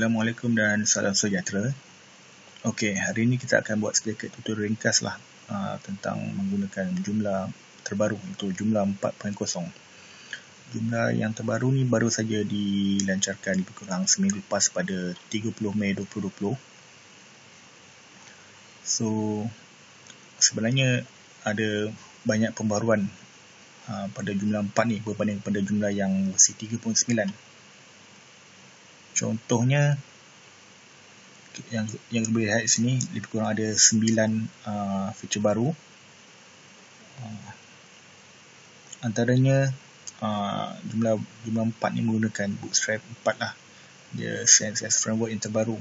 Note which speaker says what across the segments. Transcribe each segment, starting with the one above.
Speaker 1: Assalamualaikum dan salam sejahtera. Okey, hari ini kita akan buat sedikit tutorial ringkas lah uh, tentang menggunakan jumlah terbaru iaitu jumlah 4.0. Jumlah yang terbaru ni baru saja dilancarkan lebih kurang seminggu lepas pada 30 Mei 2020. So, sebenarnya ada banyak pembaruan uh, pada jumlah 4 ni berbanding pada jumlah yang versi 3.9 contohnya yang yang boleh lihat di sini lebih kurang ada 9 uh, feature baru. Uh, antaranya uh, jumlah jumlah 4 ni menggunakan bootstrap 4 lah. Dia CSS framework yang terbaru.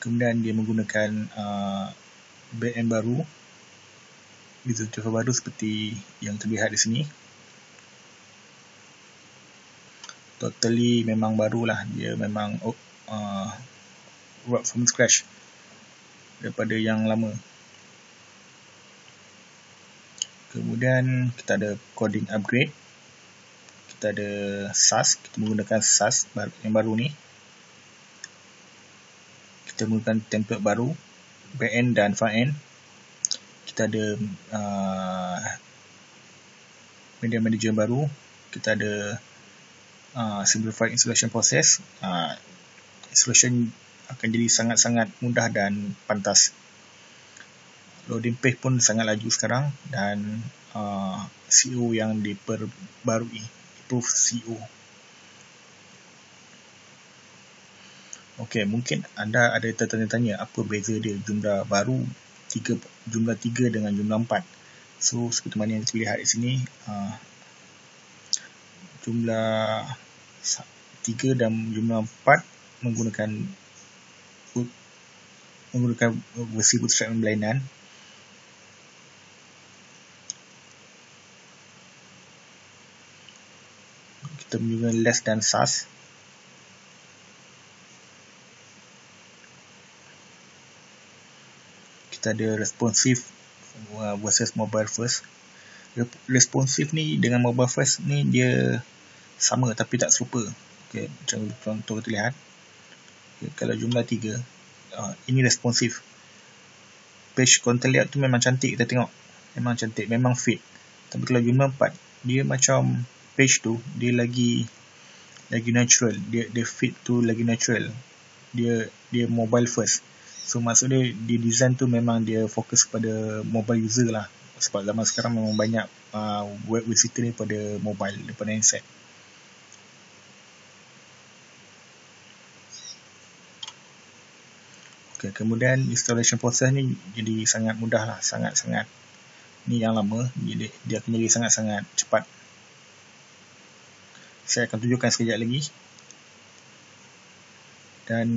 Speaker 1: Kemudian dia menggunakan uh, backend baru. User interface baru seperti yang terlihat di sini totally memang barulah dia memang oh, uh, work from scratch daripada yang lama. Kemudian kita ada coding upgrade kita ada SAS kita menggunakan SAS yang baru ni. Kita menggunakan template baru backend dan frontend. Kita ada uh, media manager baru kita ada uh, simplified installation process uh, installation akan jadi sangat-sangat mudah dan pantas loading page pun sangat laju sekarang dan uh, CO yang diperbarui improve CO Okey, mungkin anda ada tertanya-tanya apa beza dia jumlah baru tiga jumlah 3 dengan jumlah 4. So seperti mana yang kita lihat di sini, uh, jumlah 3 dan jumlah 4 menggunakan menggunakan versi bootstrap yang berlainan kita menggunakan less than SAS. Kita ada responsive uh, versus mobile first responsif ni dengan mobile first ni dia sama tapi tak serupa. Okay, macam contoh kita lihat okay, kalau jumlah tiga uh, ini responsif page content layout tu memang cantik kita tengok. Memang cantik memang fit. Tapi kalau jumlah empat dia macam page tu dia lagi lagi natural. Dia dia fit tu lagi natural. Dia dia mobile first. So maksud dia di design tu memang dia fokus pada mobile user lah sebab zaman sekarang memang banyak uh, web visitor ni pada mobile daripada handset Okay, kemudian installation process ni jadi sangat mudah lah, sangat-sangat. Ni yang lama, jadi dia akan jadi sangat-sangat cepat. Saya akan tunjukkan sekejap lagi. Dan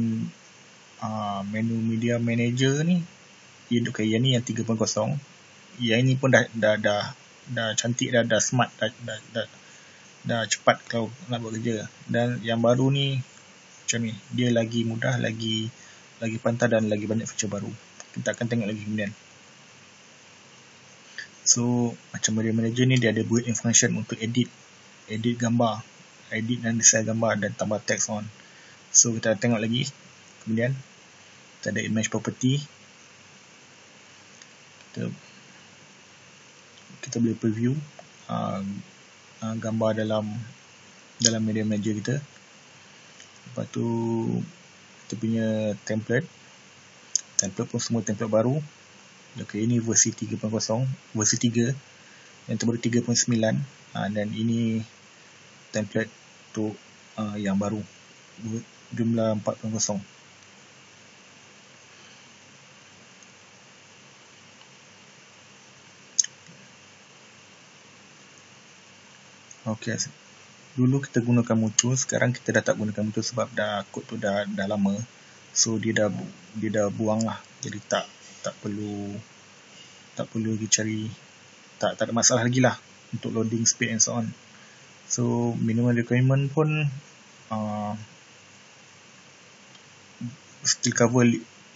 Speaker 1: uh, menu media manager ni, okay, yang ni yang 3.0 yang ini pun dah dah dah, dah cantik dah dah smart dah, dah dah dah cepat kalau nak buat kerja. Dan yang baru ni macam ni dia lagi mudah lagi lagi pantas dan lagi banyak feature baru. Kita akan tengok lagi kemudian. So macam media manager ni dia ada built-in function untuk edit edit gambar edit dan desain gambar dan tambah text on. So kita tengok lagi kemudian. Kita ada image property. Kita kita boleh preview uh, uh, gambar dalam dalam media manager kita. Lepas tu kita punya template. Template pun semua template baru. Ok ini versi 3.0 versi 3 yang terbaru 3.9 uh, dan ini template untuk uh, yang baru. Jumlah 4.0 Okey. Dulu kita gunakan muncul, sekarang kita dah tak gunakan muncul sebab dah kod tu dah dah lama. So dia dah dia dah buang lah. Jadi tak tak perlu tak perlu lagi cari tak tak ada masalah lagi lah untuk loading speed and so on. So minimum requirement pun uh, still cover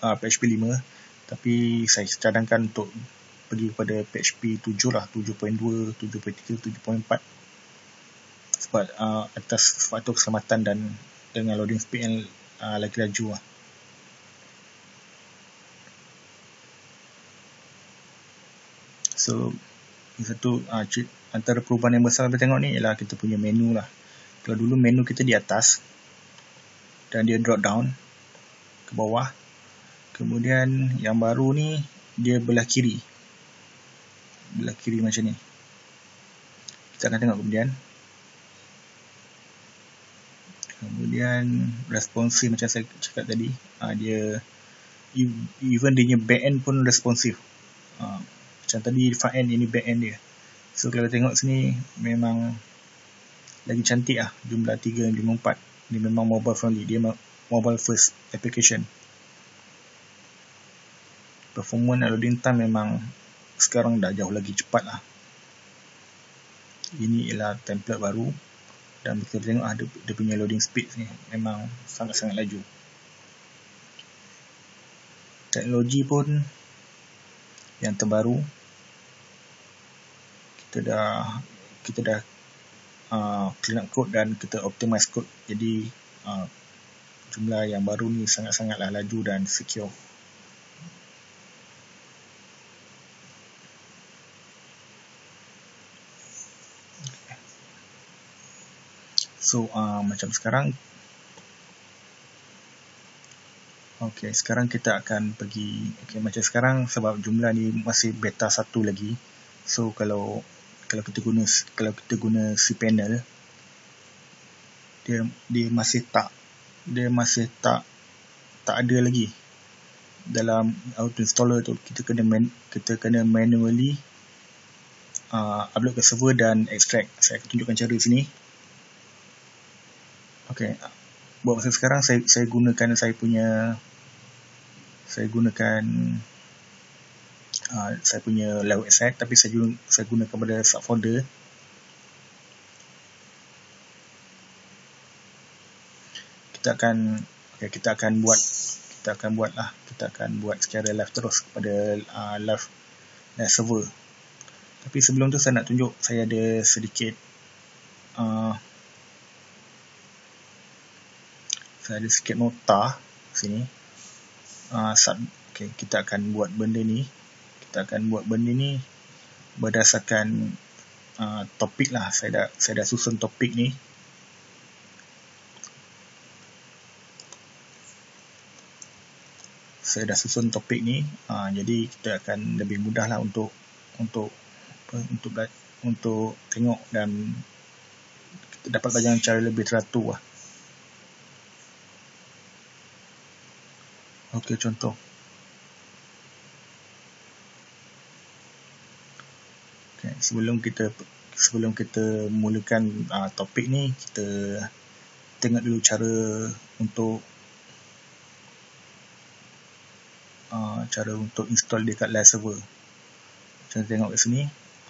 Speaker 1: uh, PHP 5 tapi saya cadangkan untuk pergi kepada PHP 7 lah 7.2, 7.3, 7.4 sebab uh, atas faktor keselamatan dan dengan loading speed yang uh, lagi laju lah. So satu uh, antara perubahan yang besar kita tengok ni ialah kita punya menu lah. Kalau dulu menu kita di atas dan dia drop down ke bawah. Kemudian yang baru ni dia belah kiri. Belah kiri macam ni. Kita akan tengok kemudian. Kemudian responsif macam saya cakap tadi, uh, dia even dia punya back end pun responsif. Uh, macam tadi front end ini back end dia. So kalau tengok sini memang lagi cantik lah jumlah 3 jumlah 4 dia memang mobile friendly dia mobile first application. Performance dan loading time memang sekarang dah jauh lagi cepat lah. Ini ialah template baru dan kita tengok ah, dia, dia punya loading speed ni memang sangat-sangat laju. Teknologi pun yang terbaru. Kita dah kita dah uh, clean up code dan kita optimize code. Jadi uh, jumlah yang baru ni sangat-sangatlah laju dan secure so uh, macam sekarang Okay, sekarang kita akan pergi okay, macam sekarang sebab jumlah ni masih beta satu lagi. So kalau kalau kita guna kalau kita guna cPanel dia dia masih tak dia masih tak tak ada lagi. Dalam auto installer tu kita kena man, kita kena manually uh, upload ke server dan extract. Saya akan tunjukkan cara sini okey buat masa sekarang saya saya gunakan saya punya saya gunakan uh, saya punya layout asset tapi saya guna, saya guna kepada subfolder. Kita akan okay, kita akan buat kita akan buat lah kita akan buat secara live terus kepada uh, live live server. Tapi sebelum tu saya nak tunjuk saya ada sedikit uh, saya ada sedikit nota sini. Uh, sub, okay, kita akan buat benda ni. Kita akan buat benda ni berdasarkan uh, topik lah. Saya dah saya dah susun topik ni. Saya dah susun topik ni. Uh, jadi kita akan lebih mudah lah untuk untuk untuk untuk tengok dan kita dapat belajar cara lebih teratur lah. Okey contoh. Sebelum kita sebelum kita mulakan uh, topik ni kita tengok dulu cara untuk uh, cara untuk install dekat live server. Macam tengok kat sini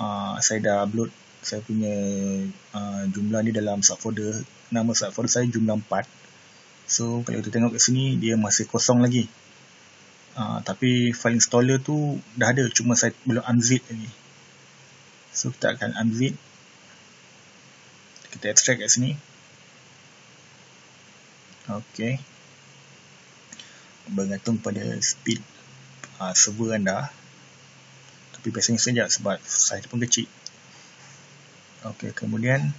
Speaker 1: uh, saya dah upload saya punya uh, jumlah ni dalam subfolder nama subfolder saya jumlah 4 so kalau kita tengok kat sini dia masih kosong lagi. Uh, tapi file installer tu dah ada cuma saya belum unzip lagi. So kita akan unzip. Kita extract kat sini. Ok Bergantung pada speed uh, server anda. Tapi biasanya sekejap sebab size pun kecil. Ok kemudian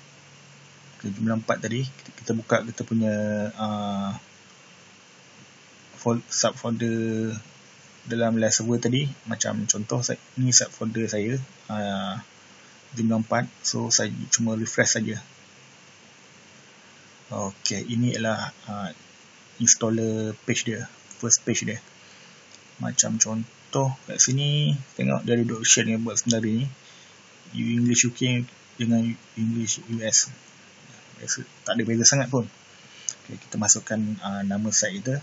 Speaker 1: okay, Jumlah 4 tadi kita, kita buka kita punya uh, Subfolder dalam live server tadi. Macam contoh saya, ni subfolder saya uh, jumlah 4 so saya cuma refresh saja. Ok ini adalah uh, installer page dia first page dia. Macam contoh kat sini tengok dari version yang buat sebenarnya ni. English UK dengan English US tak ada beza sangat pun. Okay, kita masukkan uh, nama site kita.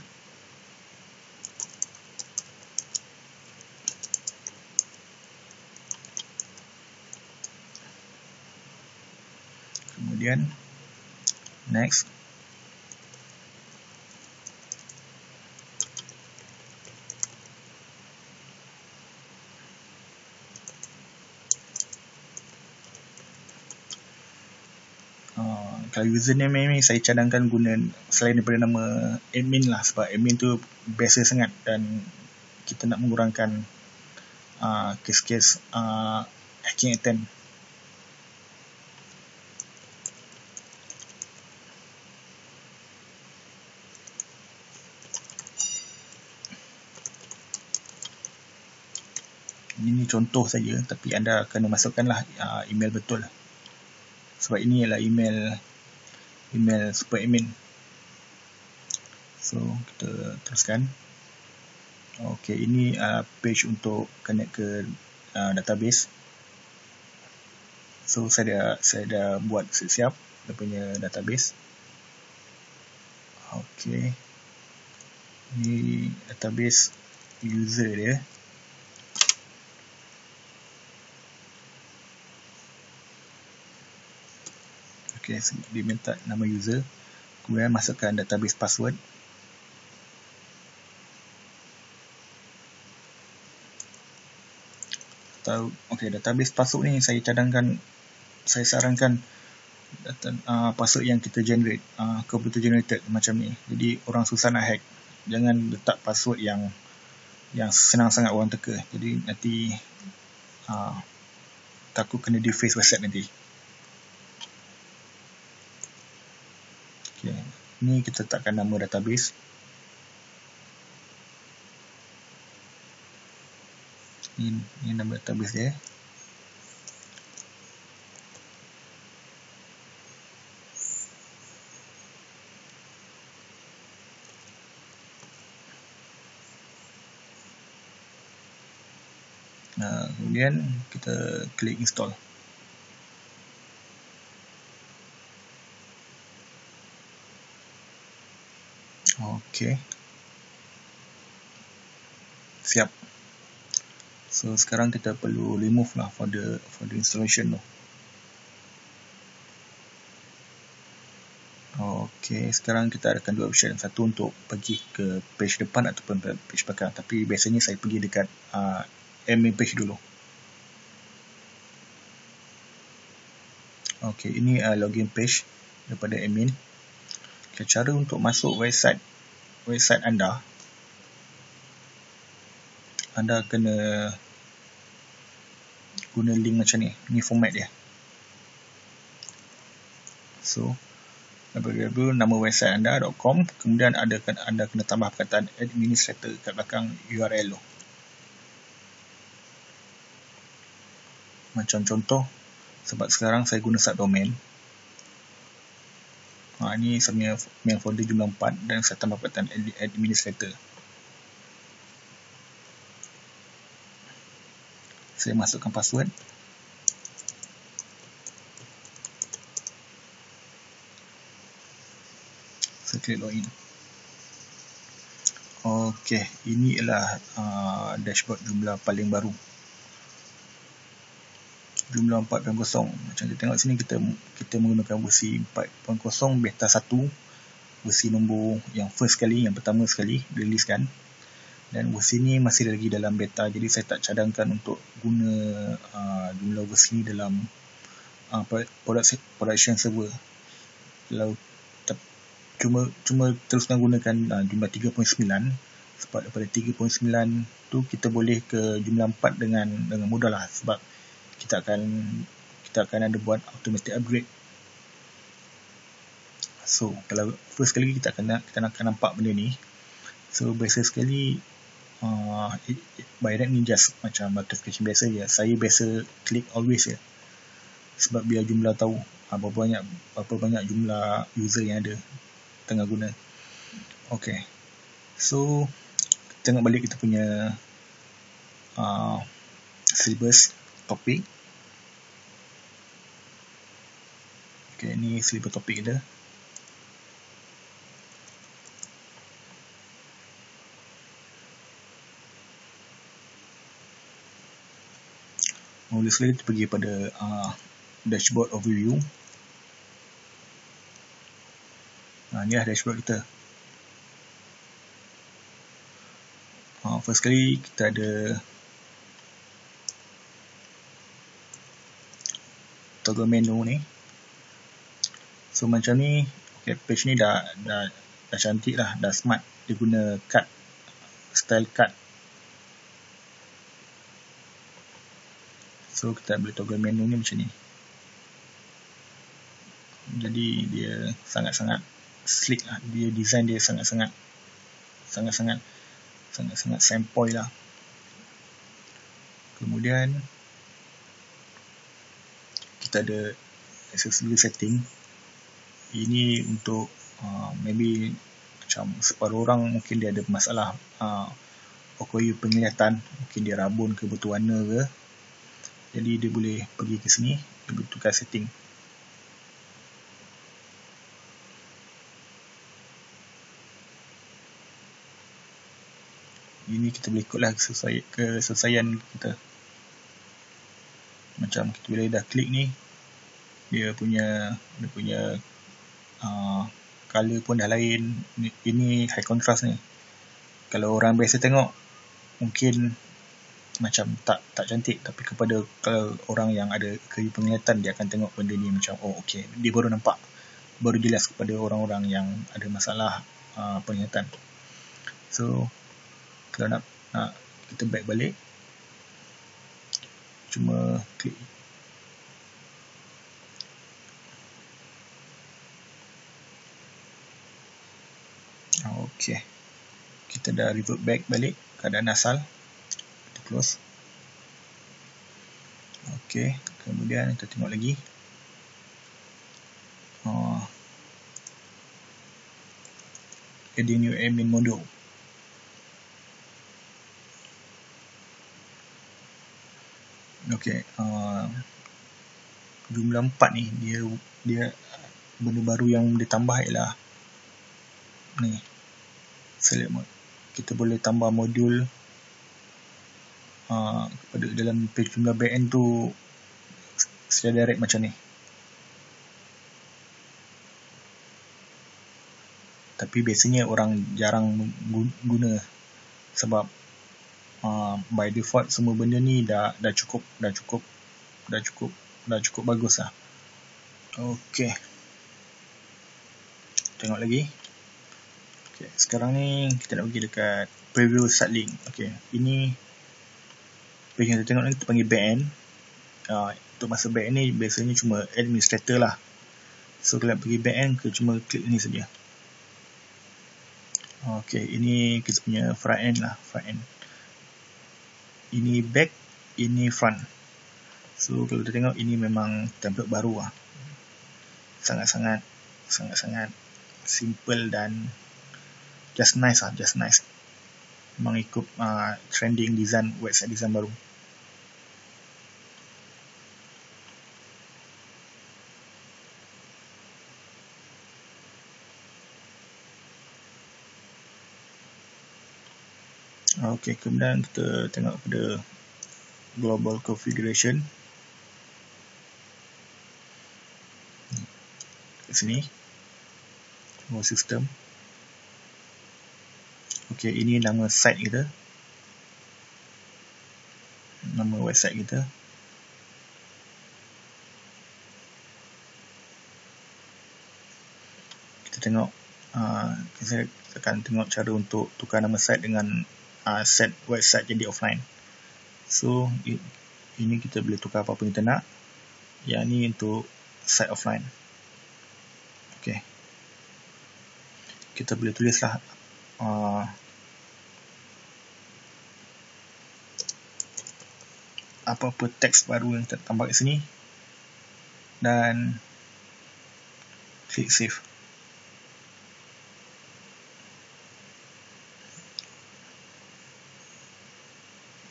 Speaker 1: Kemudian next uh, kalau username ni saya cadangkan guna selain daripada nama admin lah sebab admin tu biasa sangat dan kita nak mengurangkan uh, kes-kes uh, hacking attempt. Ini contoh saja tapi anda kena masukkanlah uh, email betul sebab ini adalah email email super admin. So kita teruskan. Ok ini uh, page untuk connect ke uh, database. So saya dah saya dah buat siap dia punya database. Ok ini database user dia okay, dia minta nama user kemudian masukkan database password. Atau okay, database password ni saya cadangkan saya sarankan data, uh, password yang kita generate uh, computer generated macam ni. Jadi orang susah nak hack. Jangan letak password yang yang senang sangat orang teka. Jadi nanti uh, takut kena deface website nanti Ni kita letakkan nama database. Ni, ni nama database dia. Nah, kemudian kita klik install. Okey. Siap. So sekarang kita perlu remove lah for the for the installation tu. Okey, sekarang kita ada dua option. Satu untuk pergi ke page depan ataupun page belakang. Tapi biasanya saya pergi dekat uh, admin page dulu. Okey, ini uh, login page daripada admin. Okay, cara untuk masuk website website anda. Anda kena guna link macam ni ni format dia. So www nama website anda .com kemudian ada anda kena tambah perkataan administrator kat belakang URL tu. Macam contoh sebab sekarang saya guna subdomain Ini sebenarnya main folder jumlah 4 dan saya tambah perkataan administrator. Saya masukkan password. Saya klik login. Okey, ini adalah uh, dashboard jumlah paling baru jumlah 4.0 macam kita tengok sini kita kita menggunakan versi 4.0 beta 1 versi nombor yang first sekali yang pertama sekali riliskan. Dan versi ni masih lagi dalam beta jadi saya tak cadangkan untuk guna uh, jumlah versi ni dalam uh, production server. Kalau cuma cuma teruskan gunakan uh, jumlah 3.9 sebab daripada 3.9 tu kita boleh ke jumlah 4 dengan dengan mudah lah sebab kita akan kita akan ada buat automatic upgrade. So kalau first kali kita akan kita akan nampak benda ni. So biasa sekali uh, by right ni just macam notification biasa je. Saya biasa click always je. Sebab biar jumlah tahu uh, berapa banyak berapa banyak jumlah user yang ada tengah guna. Ok so tengok balik kita punya uh, syllabus topik Okay, ni sleeper topik kita. Mula sekali kita pergi pada uh, dashboard overview. Nah, ni lah dashboard kita. Uh, first kali kita ada toggle menu ni. So macam ni okay, page ni dah, dah dah cantik lah dah smart. Dia guna card style card so kita boleh toggle menu ni macam ni. Jadi dia sangat-sangat slick lah. Dia design dia sangat-sangat sangat-sangat sangat-sangat sempoi lah. Kemudian kita ada accessibility setting. Ini untuk uh, maybe macam separuh orang mungkin dia ada masalah uh, OKU penglihatan. Mungkin dia rabun ke bertuana ke. Jadi dia boleh pergi ke sini dia boleh tukar setting. Ini kita boleh ikutlah keselesaian kita. Macam kita boleh dah klik ni dia punya dia punya uh, color pun dah lain. Ini high contrast ni. Kalau orang biasa tengok mungkin macam tak tak cantik. Tapi kepada kalau orang yang ada keri penglihatan dia akan tengok benda ni macam oh okey dia baru nampak. Baru jelas kepada orang-orang yang ada masalah uh, penglihatan. So kalau nak, nak kita back balik cuma klik ok kita dah revert back balik keadaan asal. Kita close. Ok kemudian kita tengok lagi. Uh, adding new admin module Okey, uh, jumlah empat ni dia dia benda baru yang ditambah ialah ni select mode. Kita boleh tambah modul uh, pada dalam page jumlah backend tu secara direct macam ni. Tapi biasanya orang jarang guna sebab uh, by default semua benda ni dah dah cukup dah cukup dah cukup dah cukup bagus lah okey tengok lagi okey sekarang ni kita nak pergi dekat preview start link okey ini page yang kita tengok ni kita panggil backend uh, untuk masa backend ni biasanya cuma administrator lah. So kalau pergi backend kita cuma klik ni saja. Okey ini kita punya front end lah front end. Ini back ini front. So kalau kita tengok ini memang template baru lah. Sangat-sangat sangat-sangat simple dan just nice lah just nice memang ikut uh, trending design website design baru Okey, kemudian kita tengok pada global configuration. Di sini. Semua sistem. Okey, ini nama site kita. Nama website kita. Kita tengok uh, kita akan tengok cara untuk tukar nama site dengan uh, set website jadi offline so ini kita boleh tukar apa pun kita nak yang ni untuk site offline ok kita boleh tulislah uh, apa-apa teks baru yang tertambah di sini. Dan klik save.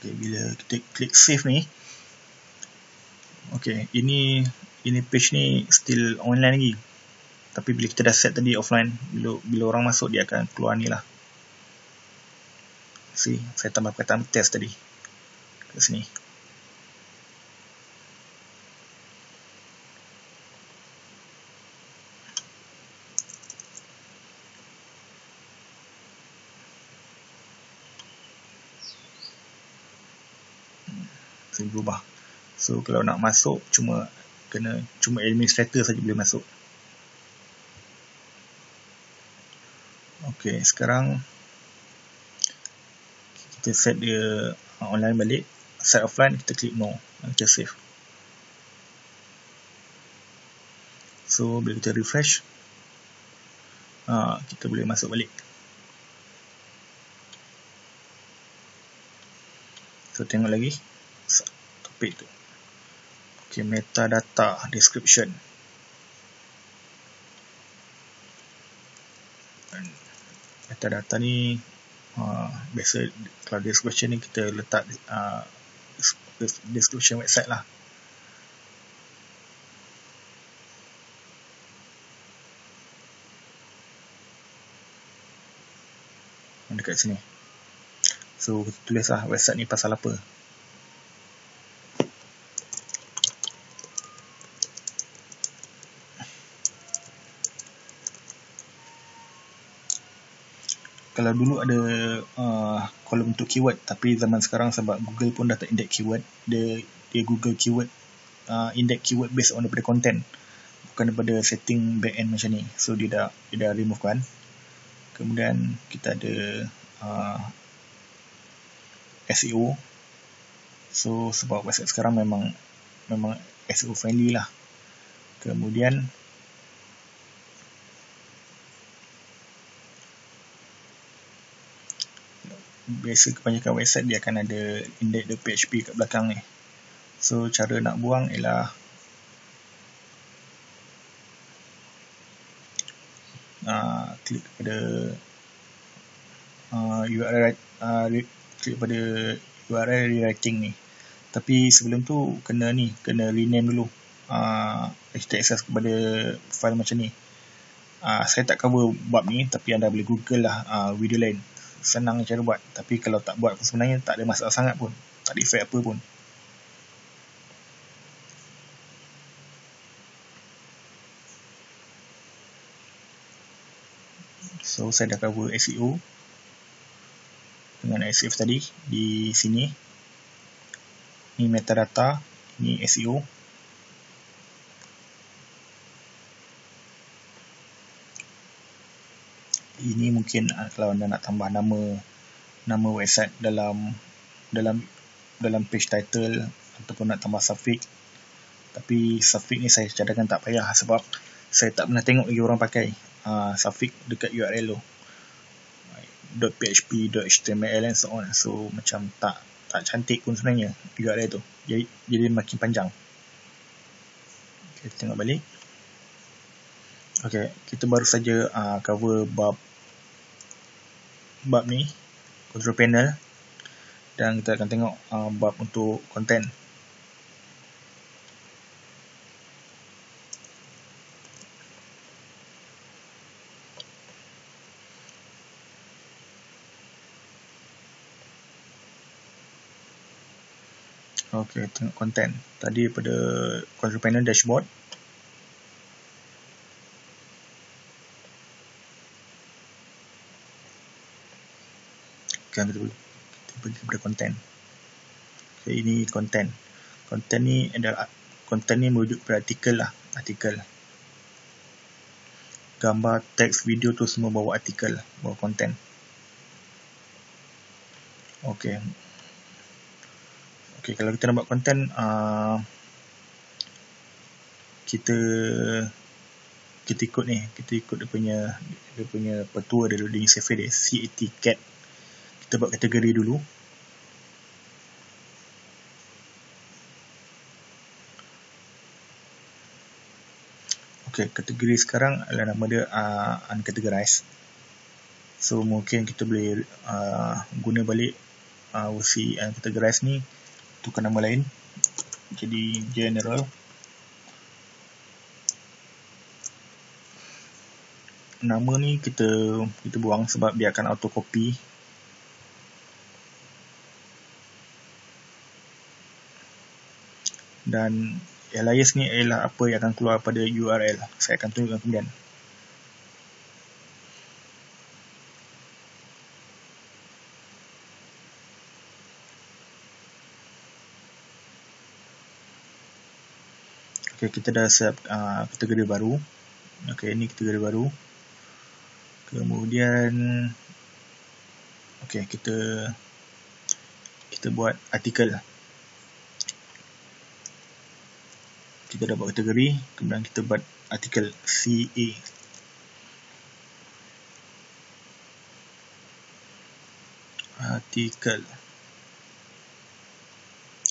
Speaker 1: Okay, bila kita klik save ni ok ini ini page ni still online lagi. Tapi bila kita dah set tadi offline bila, bila orang masuk dia akan keluar ni lah See, saya tambah perkataan test tadi. Ke sini. Hmm, saya berubah. So, kalau nak masuk, cuma kena cuma administrator saja boleh masuk. Okey, sekarang kita set dia uh, online balik set offline kita klik no. Kita save. So bila kita refresh uh, kita boleh masuk balik. So tengok lagi. Topik tu. Ok metadata description. Metadata ni uh, biasa kalau description ni kita letak uh, description website lah. Dekat sini. So kita tulis lah website ni pasal apa kalau dulu ada uh, kolom untuk keyword tapi zaman sekarang sebab Google pun dah tak index keyword dia dia Google keyword uh, index keyword based on daripada content bukan daripada setting back end macam ni. So dia dah dia dah remove kan. Kemudian kita ada uh, SEO so sebab website sekarang memang memang SEO friendly lah. Kemudian biasa kebanyakan website dia akan ada index the PHP kat belakang ni. So cara nak buang ialah uh, klik pada uh, URL uh, klik pada URL rewriting ni. Tapi sebelum tu kena ni kena rename dulu uh, access kepada file macam ni. Uh, saya tak cover bab ni tapi anda boleh google lah uh, video lain senang cara buat. Tapi kalau tak buat pun sebenarnya tak ada masalah sangat pun. Tak ada efek apa pun. So saya dah cover SEO dengan SEO tadi di sini. Ni metadata ni SEO ini mungkin uh, kalau anda nak tambah nama nama website dalam dalam dalam page title ataupun nak tambah suffix tapi suffix ni saya cadangkan tak payah sebab saya tak pernah tengok lagi orang pakai. Uh, suffix dekat URL tu .php, .html and so on. So macam tak tak cantik pun sebenarnya URL tu. Jadi, jadi makin panjang. Kita tengok balik. Ok kita baru saja uh, cover bab bab ni control panel. Dan kita akan tengok uh, bab untuk content. Ok tengok content. Tadi pada control panel dashboard sekarang kita, kita pergi kepada konten okay, ini konten konten ni adalah konten ni merujuk pada artikel lah artikel. Gambar, teks, video tu semua bawa artikel bawa konten ok. Ok kalau kita nak buat konten uh, kita kita ikut ni kita ikut dia punya dia punya petua dia save dia CAT cat kita buat kategori dulu. Ok kategori sekarang adalah nama dia uh, uncategorized. So mungkin kita boleh uh, guna balik uh, versi uncategorized ni tukar nama lain. Jadi general. Nama ni kita kita buang sebab dia akan auto copy dan alias ni ialah apa yang akan keluar pada URL saya akan tunjukkan kemudian. Ok kita dah set uh, kategori baru. Ok ini kategori baru. Kemudian okey kita kita buat artikel kita dah buat kategori kemudian kita buat artikel CA artikel.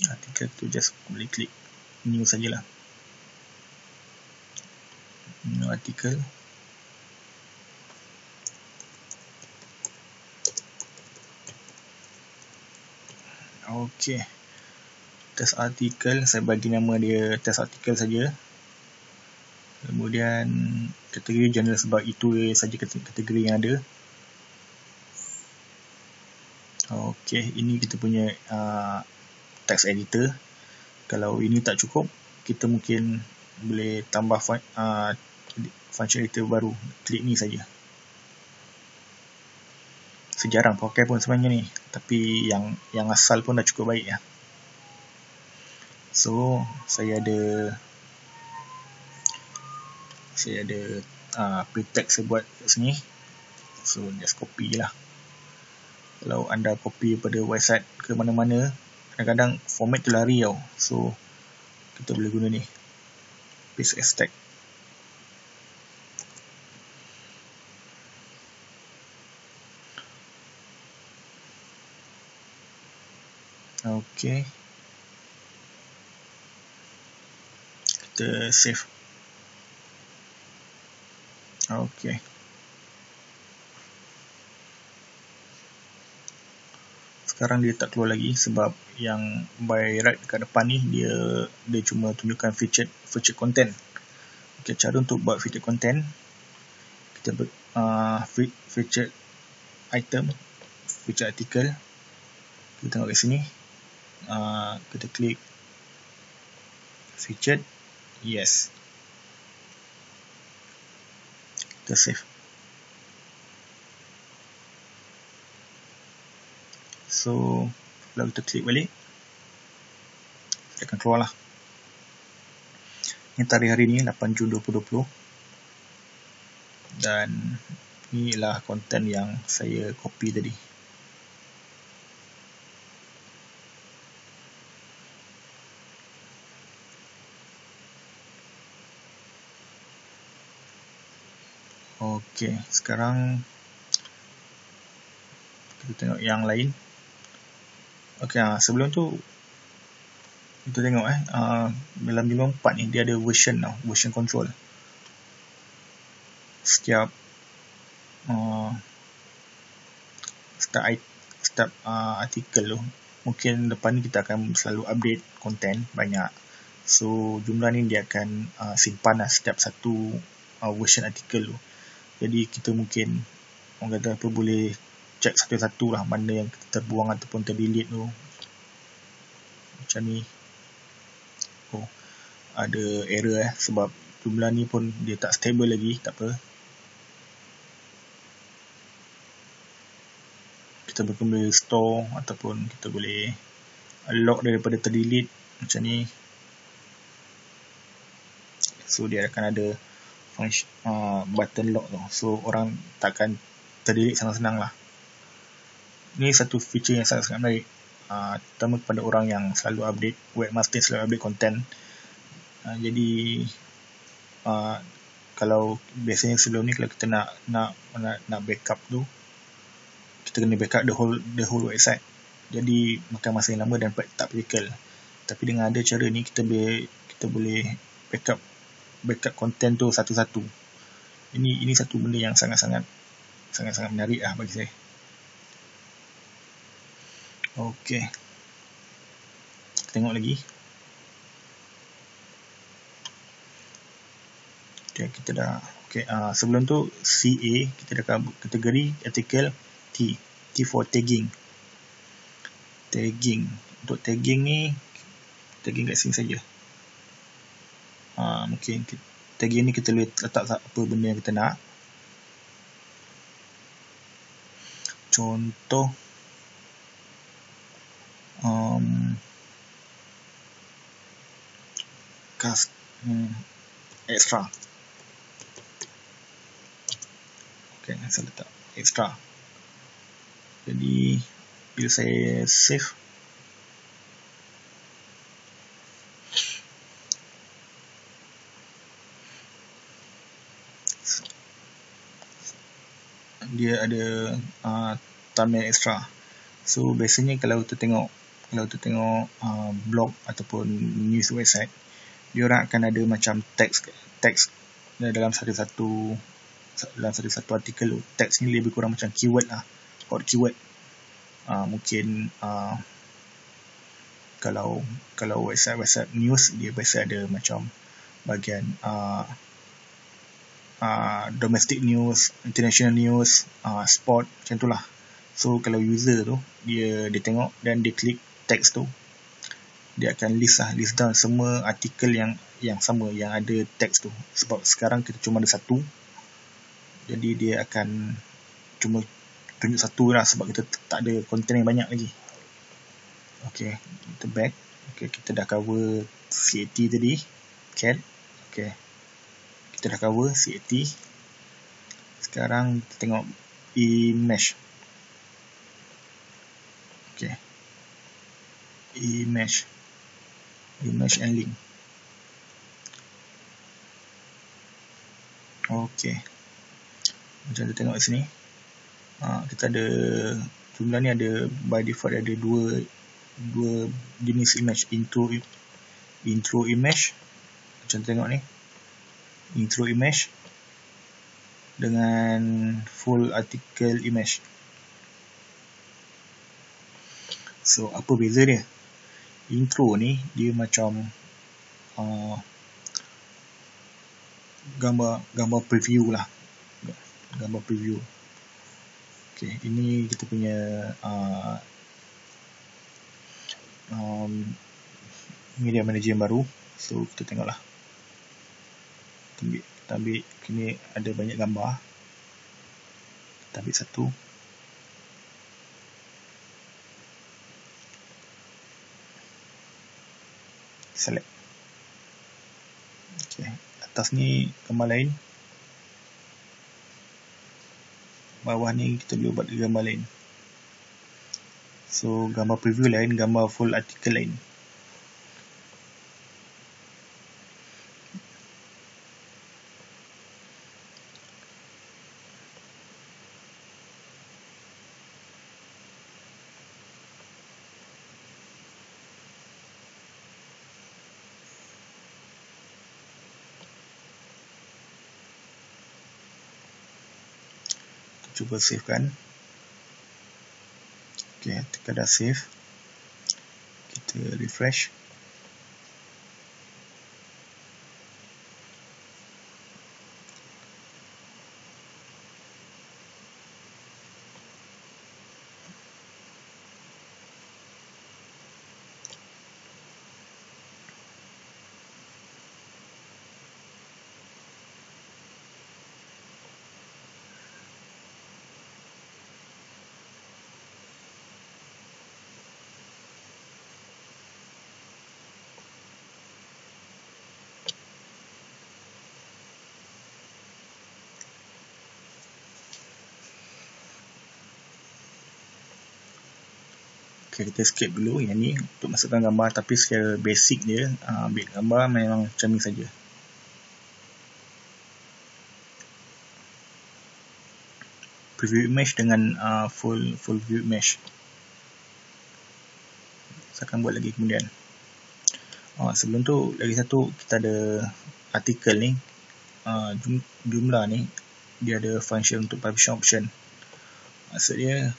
Speaker 1: Artikel tu just boleh klik new sajalah. New artikel. Okey. Test artikel saya bagi nama dia test artikel saja. Kemudian kategori general sebab itu saja kategori yang ada. Okey, ini kita punya uh, text editor. Kalau ini tak cukup, kita mungkin boleh tambah uh, function editor baru. Klik ni saja sejarang pakai pun sebenarnya ni tapi yang yang asal pun dah cukup baik ya so saya ada saya ada uh, pretext saya buat kat sini. So just copy je lah. Kalau anda copy pada website ke mana-mana kadang-kadang format tu lari tau. So kita boleh guna ni. Paste as tag. Okey. Kita save. Okey. Sekarang dia tak keluar lagi sebab yang by right kat depan ni dia dia cuma tunjukkan featured featured content. Okey, cara untuk buat featured content kita uh, featured item featured article kita tengok kat sini uh, kita klik featured yes. Kita save so kalau kita klik balik. Dia akan keluar lah. Ini tarikh hari ni 8 Jun 2020 dan inilah konten yang saya copy tadi Okey, sekarang kita tengok yang lain. Okey, ah sebelum tu kita tengok eh uh, dalam Vim 4 ni dia ada version tau, version control. Setiap uh, start start uh, artikel tu mungkin depan ni kita akan selalu update content banyak. So jumlah ni dia akan uh, simpan lah setiap satu uh, version artikel tu jadi kita mungkin orang kata apa boleh check satu-satu lah mana yang terbuang ataupun terdelete tu. Macam ni. Oh ada error eh sebab jumlah ni pun dia tak stable lagi tak apa. Kita boleh store ataupun kita boleh lock daripada terdelete macam ni. So dia akan ada uh, button lock tu. So orang takkan terdidik senang-senang lah. Ni satu feature yang sangat-sangat menarik. Uh, terutama kepada orang yang selalu update webmaster selalu update content. Uh, jadi uh, kalau biasanya sebelum ni kalau kita nak nak nak, nak backup tu kita kena backup the whole the whole website. Jadi makan masa yang lama dan tak praktikal tapi dengan ada cara ni kita boleh kita boleh backup backup content tu satu-satu. Ini ini satu benda yang sangat-sangat sangat-sangat menarik lah bagi saya. Okey. Tengok lagi. Okay, kita dah okay, uh, sebelum tu CA kita dah kategori artikel T T for tagging tagging untuk tagging ni tagging kat sini saja ha, mungkin tag ni kita boleh letak apa benda yang kita nak. Contoh um, cast hmm, extra. Okay, saya letak extra. Jadi bila saya save dia ada uh, thumbnail extra. So biasanya kalau kita tengok kalau kita tengok uh, blog ataupun news website dia orang akan ada macam teks teks dalam satu-satu dalam satu-satu artikel teks ni lebih kurang macam keyword lah. Hot keyword. Uh, mungkin uh, kalau kalau website website news dia biasa ada macam bahagian uh, uh, domestic news, international news, uh, sport macam tu lah. So kalau user tu dia dia tengok dan dia klik text tu dia akan list lah list down semua artikel yang yang sama yang ada teks tu. Sebab sekarang kita cuma ada satu jadi dia akan cuma tunjuk satu lah sebab kita tak ada content yang banyak lagi. Ok kita back. Ok kita dah cover CAT tadi. Cat. Ok kita dah cover CAT sekarang kita tengok e-mesh ok e-mesh e-mesh and link. Ok macam kita tengok sini ha, kita ada jumlah ni ada by default ada dua dua jenis image intro intro image. Macam tengok ni intro image dengan full article image. So apa beza dia? Intro ni dia macam uh, gambar gambar preview lah. Gambar preview. Ok ini kita punya uh, um, media manager yang baru. So kita tengoklah ambil, kita ambil kini ada banyak gambar. Kita ambil satu. Select. Okay. atas ni gambar lain. Bawah ni kita boleh buat gambar lain. So gambar preview lain gambar full artikel lain cuba save kan. Ok kita dah save. Kita refresh kita skip dulu yang ni untuk masukkan gambar tapi secara basic dia uh, ambil gambar memang macam ni saja. Preview image dengan uh, full full view image. Saya akan buat lagi kemudian. Uh, sebelum tu lagi satu kita ada artikel ni uh, jumlah ni dia ada function untuk publishing option. Maksudnya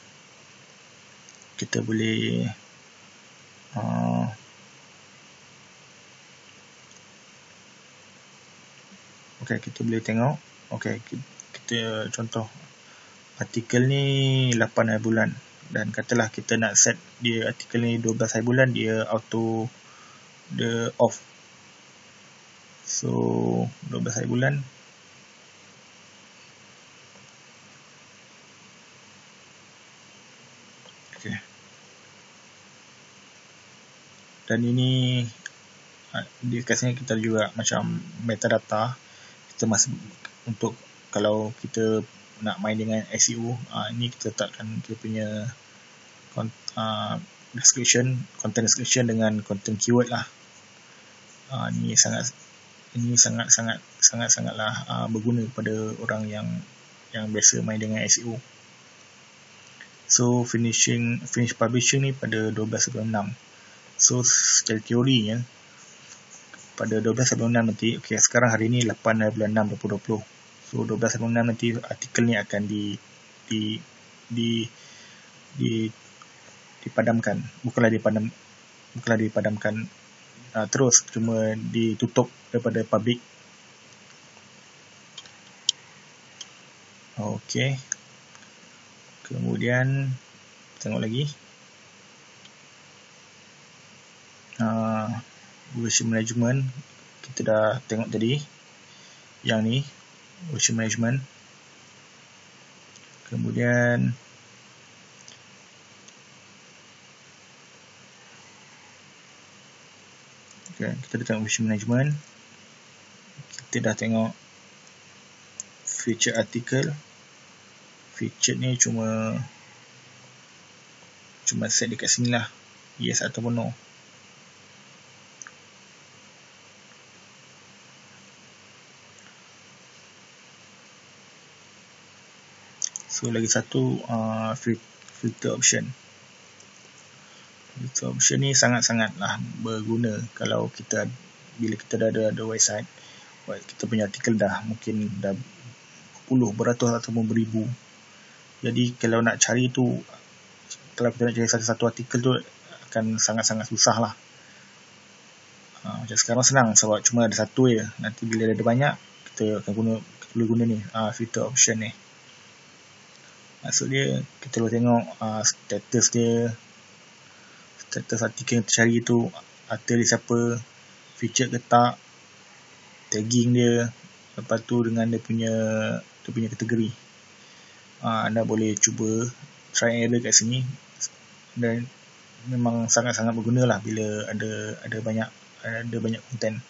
Speaker 1: kita boleh uh, ok kita boleh tengok. Ok kita contoh. Artikel ni 8 hari bulan. Dan katalah kita nak set dia artikel ni 12 hari bulan dia auto the off. So 12 hari bulan dan ini di kat sini kita juga macam metadata. Kita masih untuk kalau kita nak main dengan SEO uh, ini kita letakkan kita punya uh, description content description dengan content keyword lah. Uh, ini sangat ini sangat sangat sangat sangatlah uh, berguna kepada orang yang yang biasa main dengan SEO so finishing finish publishing ni pada 12.6 so secara teorinya pada 12.6 nanti okey sekarang hari ni 8.6 2020 so 12.6 nanti artikel ni akan di di di di dipadamkan. Bukanlah dipadam bukanlah dipadamkan uh, terus cuma ditutup daripada public. Okey. Kemudian tengok lagi uh, version management kita dah tengok tadi yang ni version management. Kemudian okay, kita dah tengok version management. Kita dah tengok feature article. Feature ni cuma cuma set dekat sini lah. Yes ataupun no So lagi satu uh, filter option. Filter option ni sangat-sangatlah berguna kalau kita bila kita dah ada, ada website. Kita punya artikel dah mungkin dah puluh beratus ataupun beribu. Jadi kalau nak cari tu kalau kita nak cari satu-satu artikel tu akan sangat-sangat susah lah uh, macam sekarang senang sebab cuma ada satu je. Nanti bila ada banyak kita akan guna kita boleh guna ni uh, filter option ni maksud dia kita boleh tengok uh, status dia. Status artikel yang tercari tu artikel dia siapa feature ke tak tagging dia. Lepas tu dengan dia punya dia punya kategori. Uh, anda boleh cuba try and error kat sini. Dan memang sangat-sangat berguna lah bila ada ada banyak ada banyak content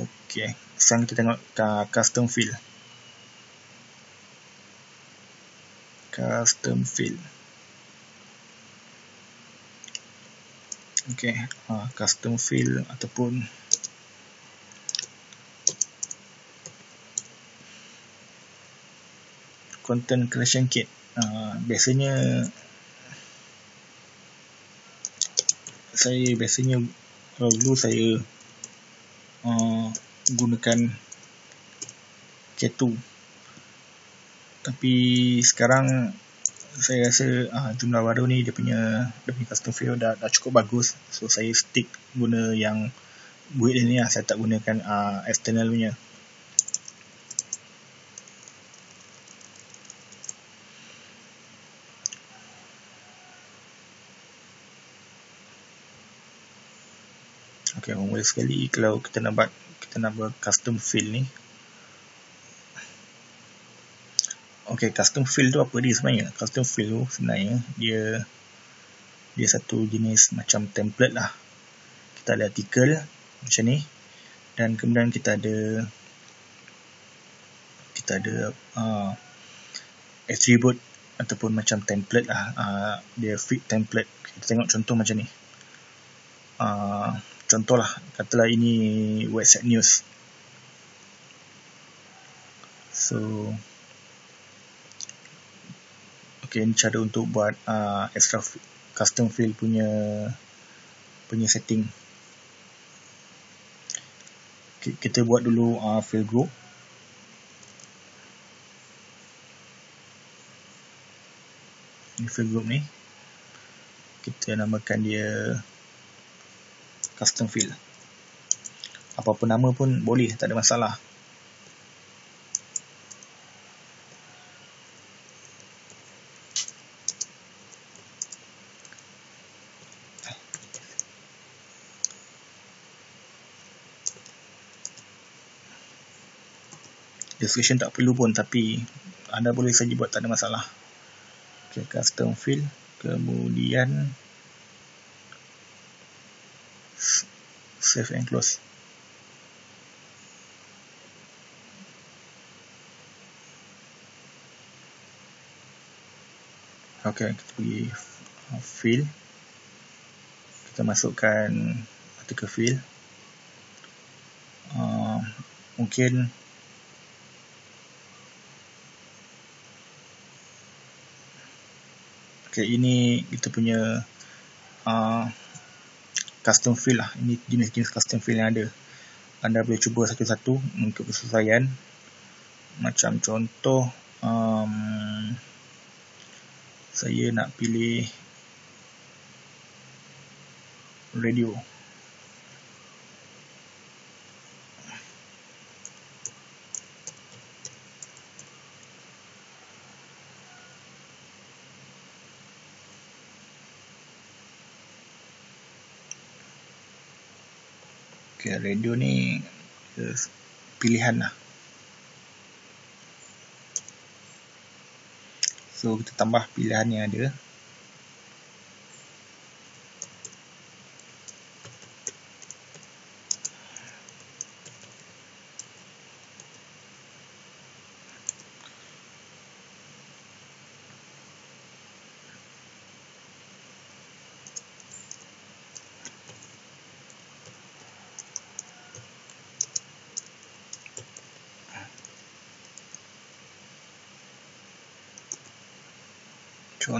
Speaker 1: Okay, sekarang kita tengok custom field. Custom field. Okay, uh, custom field ataupun content creation kit. Uh, biasanya saya biasanya dulu saya uh, gunakan K2 tapi sekarang saya rasa uh, jumlah baru ni dia punya dia punya custom field dah, dah cukup bagus. So saya stick guna yang build ini lah. Saya tak gunakan uh, external punya. Okay, mula sekali kalau kita buat kita nak buat custom field ni. Okay, custom field tu apa dia sebenarnya? Custom field tu sebenarnya dia dia satu jenis macam template lah. Kita ada artikel macam ni dan kemudian kita ada kita ada uh, attribute ataupun macam template lah uh, dia fit template kita tengok contoh macam ni uh, contohlah katalah ini website news. So ok ini cara untuk buat uh, extra custom field punya punya setting. Kita buat dulu uh, field group. Ini field group ni. Kita namakan dia custom field apa-apa nama pun boleh tak ada masalah. Description tak perlu pun tapi anda boleh saja buat tak ada masalah. Okay, custom field kemudian safe enclose. Okay, kita pergi fill. Kita masukkan artikel fill. Uh, mungkin okay, ini kita punya uh, custom fill lah. Ini jenis-jenis custom fill yang ada. Anda boleh cuba satu-satu untuk kesesuaian macam contoh um, saya nak pilih radio radio ni pilihan lah. So kita tambah pilihan yang ada.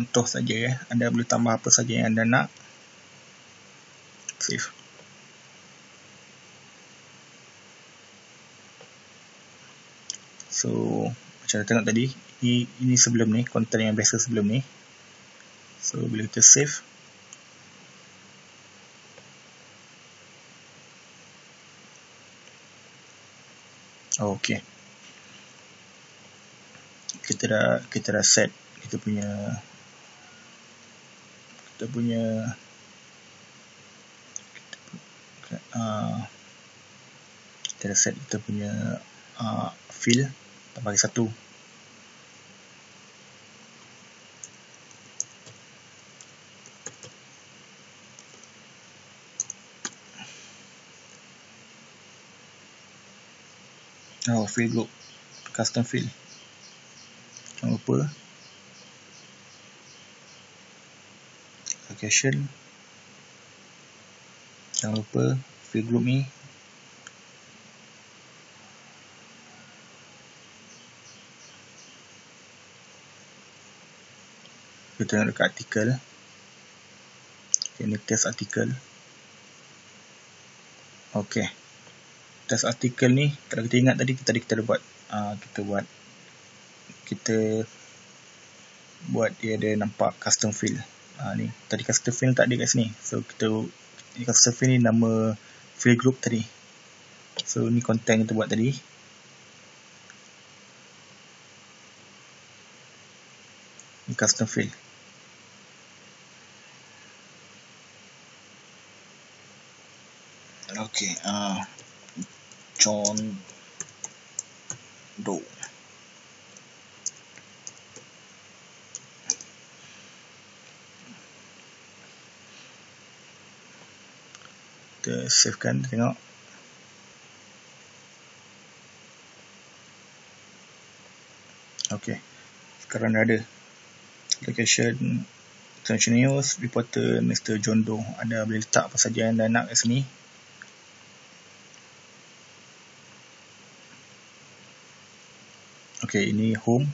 Speaker 1: Contoh saja ya anda boleh tambah apa saja yang anda nak. Save so macam tengok tadi ini, ini sebelum ni konten yang biasa sebelum ni. So bila kita save oh, ok kita dah kita dah set kita punya kita punya kita, uh, kita set kita punya uh, fill kita bagi satu. Oh, fill group custom fill jangan lupa application. Jangan lupa fill group ni. Kita tengok dekat artikel. Ni test artikel. Ok test artikel ni kalau kita ingat tadi tadi kita ada buat uh, kita buat kita buat dia ada nampak custom field ha, ni. Tadi custom field tak ada kat sini. So kita ni custom ni nama field group tadi. So ni content kita buat tadi. Ni custom field Okay, uh, John Doe. kita save kan tengok. Ok sekarang dah ada location continuous reporter Mr. John Doe. Ada boleh letak apa saja yang anda nak kat sini? Ok ini home.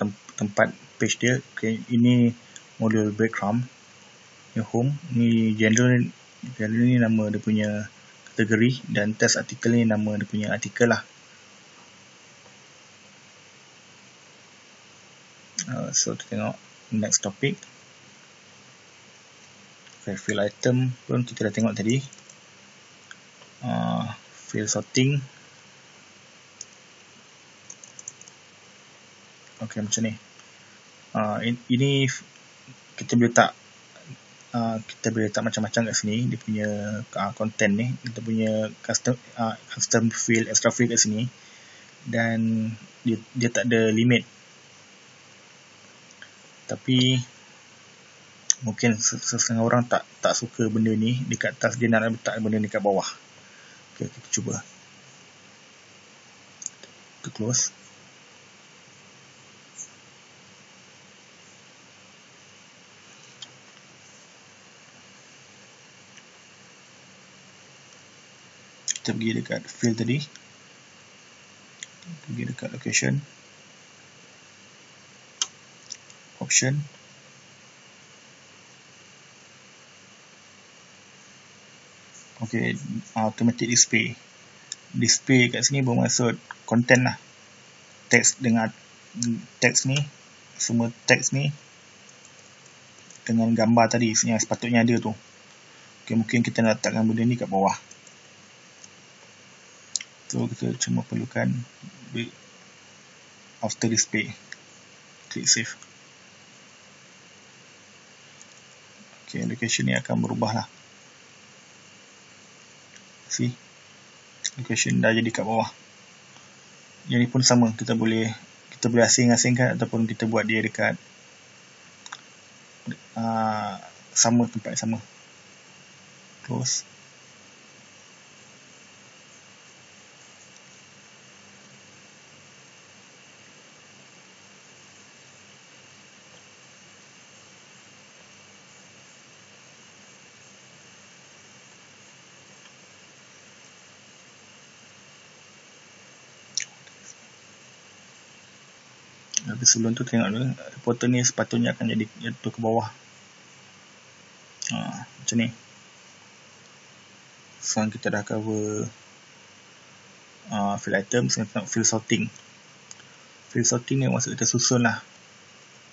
Speaker 1: Tem tempat page dia. Ok ini module background. Ini home. Ini general Piala ni nama dia punya kategori dan test artikel ni nama dia punya artikel lah. Uh, so kita tengok next topic. Okay, fill item pun kita dah tengok tadi. Uh, fill sorting. Okay macam ni. Uh, ini kita boleh tak uh, kita boleh letak macam-macam kat sini. Dia punya uh, content ni. Kita punya custom uh, custom field extra field kat sini. Dan dia, dia tak ada limit. Tapi mungkin sesetengah orang tak tak suka benda ni. Dekat atas dia nak letak benda ni kat bawah. Okay, kita cuba. Kita close kita pergi dekat field tadi. Pergi dekat location. Option. Ok automatic display. Display kat sini bermaksud content lah. Teks dengan teks ni semua teks ni dengan gambar tadi yang sepatutnya ada tu. Ok mungkin kita nak letakkan benda ni kat bawah so kita cuma perlukan after display. Click save. Ok location ni akan berubah lah. See? Location dah jadi kat bawah. Yang ni pun sama. Kita boleh kita boleh asing-asingkan ataupun kita buat dia dekat uh, sama tempat sama. Close Tapi sebelum tu tengok dulu. Reporter ni sepatutnya akan jadi jatuh ke bawah. Ha, macam ni. Sekarang kita dah cover uh, field item sekarang tengok field sorting. Field sorting ni maksud kita susun lah.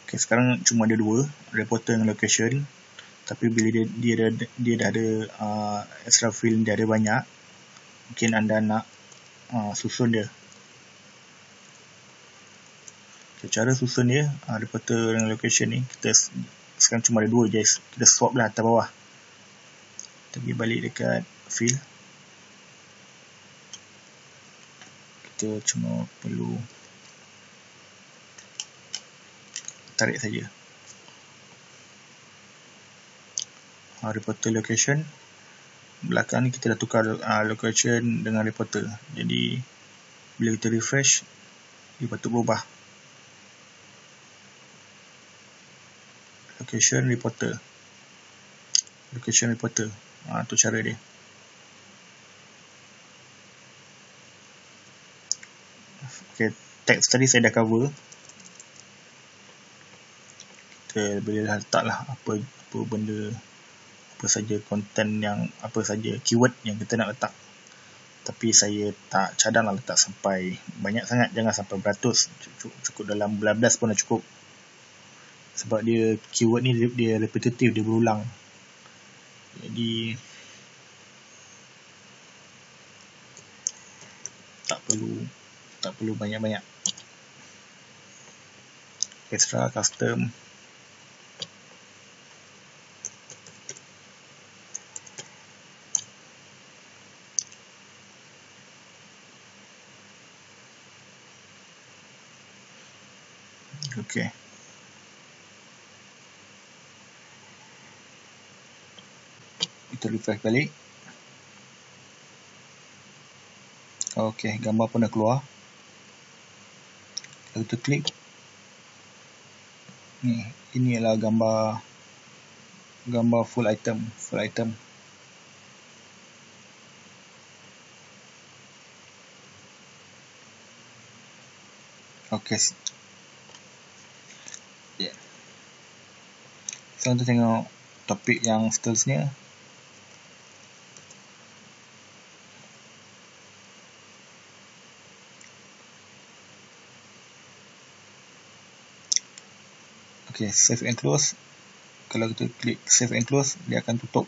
Speaker 1: Okay, sekarang cuma ada dua. Reporter dan location. Tapi bila dia dia dah, dia dah ada uh, extra field dia ada banyak mungkin anda nak uh, susun dia cara susun dia uh, reporter dengan location ni kita sekarang cuma ada dua guys. Kita swap lah atas bawah. Kita pergi balik dekat fill kita cuma perlu tarik saja. Uh, reporter location. Belakang ni kita dah tukar uh, location dengan reporter. Jadi bila kita refresh dia patut berubah location reporter. Location reporter. Ha, tu cara dia. Ok text tadi saya dah cover. Kita boleh letak lah apa, apa benda apa saja content yang apa saja keyword yang kita nak letak. Tapi saya tak cadang lah letak sampai banyak sangat. Jangan sampai beratus. Cukup, cukup dalam belas pun dah cukup sebab dia keyword ni dia, dia repetitif dia berulang. Jadi tak perlu tak perlu banyak-banyak. Extra custom okay kita refresh balik. Ok gambar pun dah keluar. Kita klik. Ni ini adalah gambar gambar full item full item. Ok yeah. sekarang kita tengok topik yang seterusnya ok save and close. Kalau kita klik save and close dia akan tutup.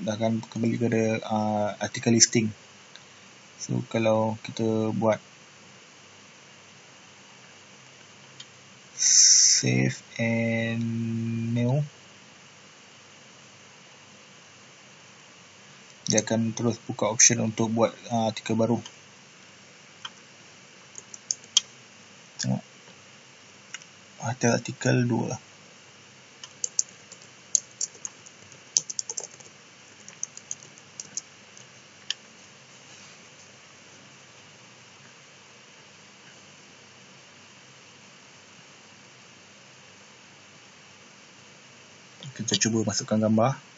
Speaker 1: Dia akan kembali kepada uh, artikel listing. So kalau kita buat save and new dia akan terus buka option untuk buat uh, artikel baru tengok ada artikel 2 lah. Kita cuba masukkan gambar.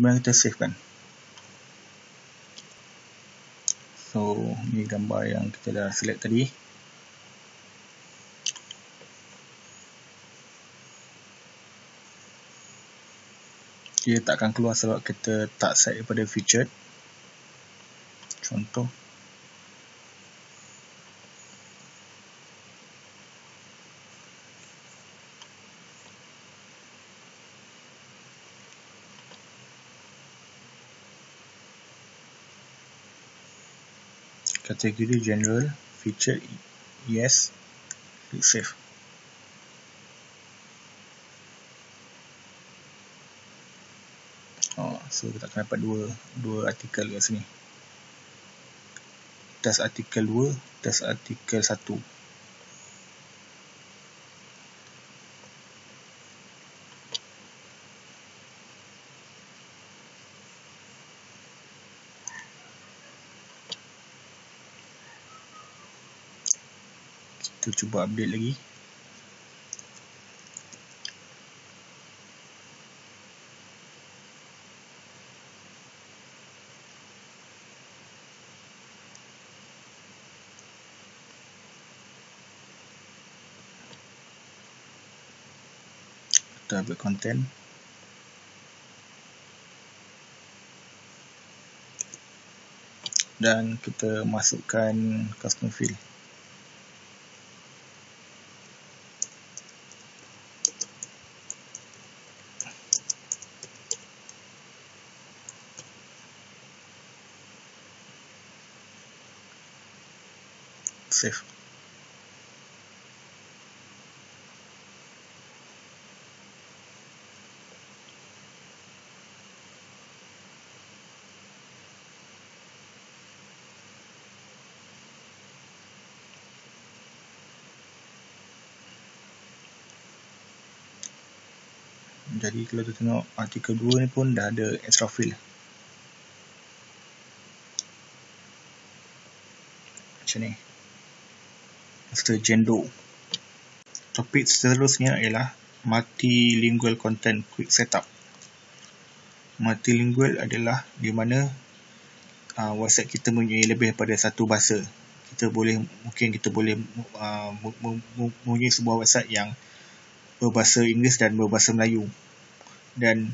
Speaker 1: Kemudian kita save kan? So ni gambar yang kita dah select tadi. Dia tak akan keluar sebab kita tak set daripada featured contoh kategori general feature yes click save oh so kita akan dapat dua dua artikel kat sini. Test artikel 2 test artikel 1 kita cuba update lagi. Kita update content. Dan kita masukkan custom field save jadi kalau kita tengok artikel 2 ni pun dah ada extra field macam ni Mr. Jendo. Topik seterusnya ialah multilingual content quick setup. Multilingual adalah di mana uh, website kita mempunyai lebih daripada satu bahasa. Kita boleh mungkin kita boleh uh, mempunyai sebuah website yang berbahasa Inggeris dan berbahasa Melayu. Dan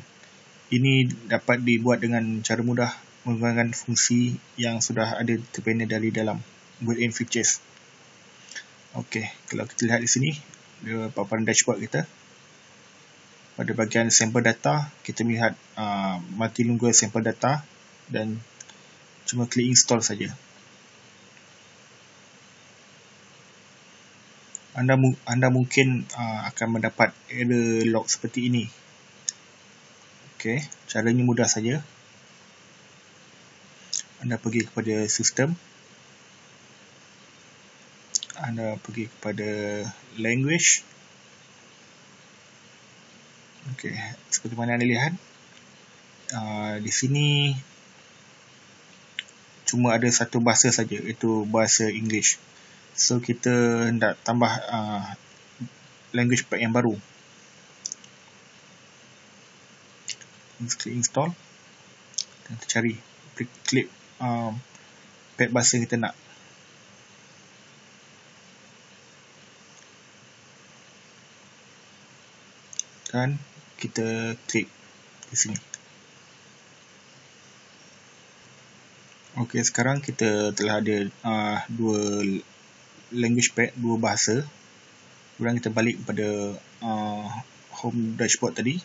Speaker 1: ini dapat dibuat dengan cara mudah menggunakan fungsi yang sudah ada terpena dari dalam built-in features. Okey, kalau kita lihat di sini, dia paparan dashboard kita. Pada bahagian sampel data, kita melihat uh, multilingual sampel data dan cuma klik install saja. Anda anda mungkin uh, akan mendapat error log seperti ini. Okey, caranya mudah saja. Anda pergi kepada sistem anda pergi kepada language. Okey, seperti mana anda lihat uh, di sini cuma ada satu bahasa saja iaitu bahasa English. So kita hendak tambah uh, language pack yang baru. Klik install. Dan kita cari klik uh, pack bahasa kita nak dan kita klik di sini. Okey, sekarang kita telah ada uh, dua language pack, dua bahasa. Kemudian kita balik kepada uh, home dashboard tadi.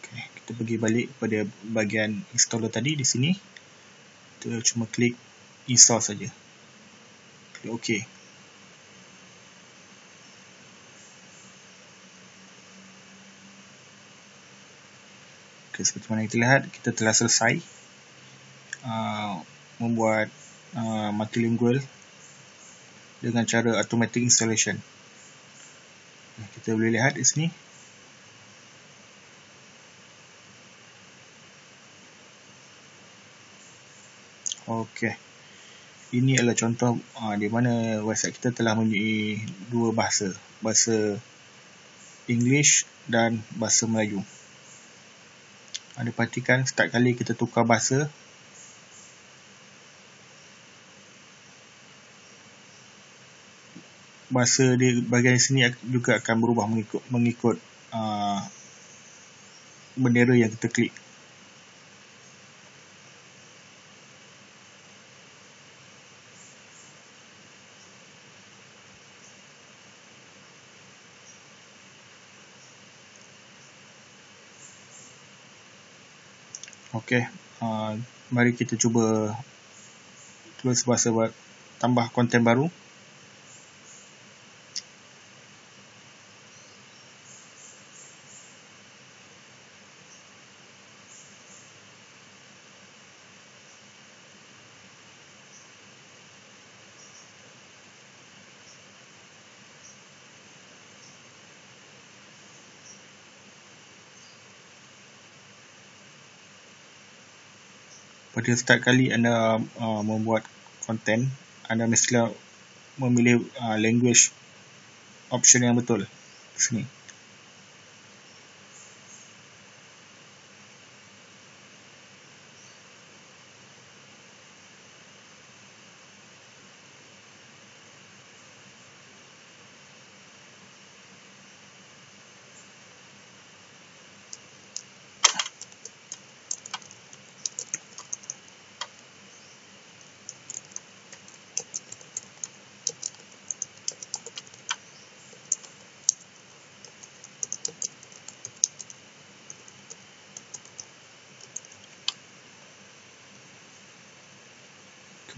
Speaker 1: Okey, kita pergi balik kepada bahagian installer tadi di sini. Kita cuma klik install saja. Klik OK. Okay, seperti mana kita lihat, kita telah selesai uh, membuat uh, multilingual dengan cara automatic installation. Kita boleh lihat di sini. Okey. Ini adalah contoh uh, di mana website kita telah mempunyai dua bahasa, bahasa English dan bahasa Melayu. Ada perhatikan setiap kali kita tukar bahasa bahasa di bahagian sini juga akan berubah mengikut mengikut uh, bendera yang kita klik. Okey, uh, mari kita cuba tulis bahasa buat tambah konten baru. Pada setiap kali anda uh, membuat konten anda mestilah memilih uh, language option yang betul. Sini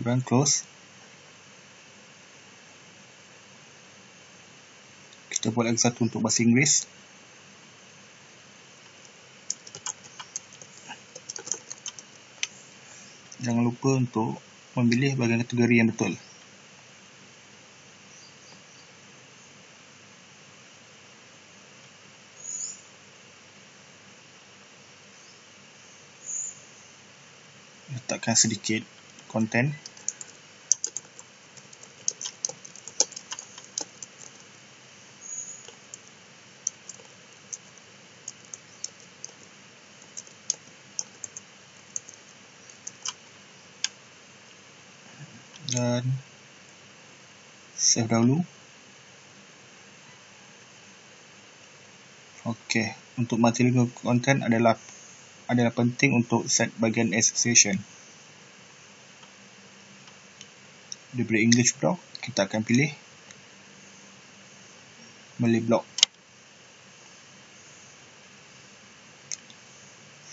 Speaker 1: kemudian close. Kita buat lagi satu untuk bahasa Inggeris. Jangan lupa untuk memilih bahagian kategori yang betul. Letakkan sedikit konten dan save dahulu. Ok untuk multilingual content adalah adalah penting untuk set bagian association daripada English block kita akan pilih. Malay block.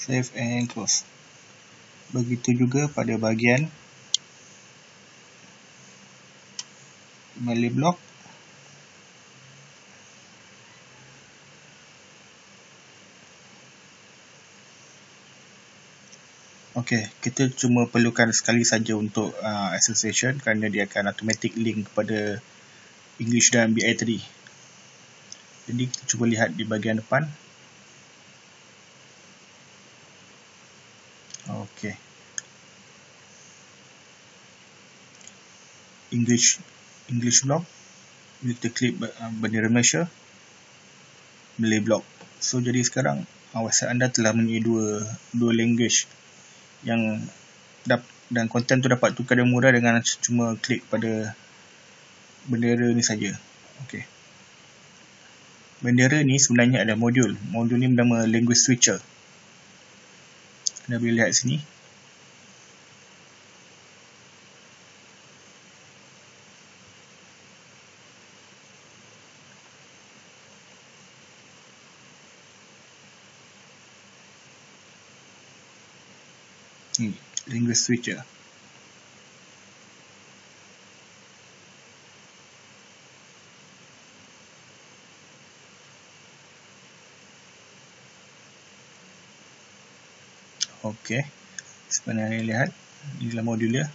Speaker 1: Save and close. Begitu juga pada bahagian Malay block Okey, kita cuma perlukan sekali saja untuk uh, association kerana dia akan automatic link kepada English dan BI tadi. Jadi kita cuba lihat di bahagian depan. Okey. English English block kita klik uh, bendera Malaysia Malay block so jadi sekarang uh, website anda telah mempunyai dua dua language yang dan konten tu dapat tukar dengan mudah dengan cuma klik pada bendera ni saja. Okey bendera ni sebenarnya ada modul. Modul ni bernama language switcher. Anda boleh lihat sini language switcher Okey. Sebenarnya lihat ini adalah modul dia.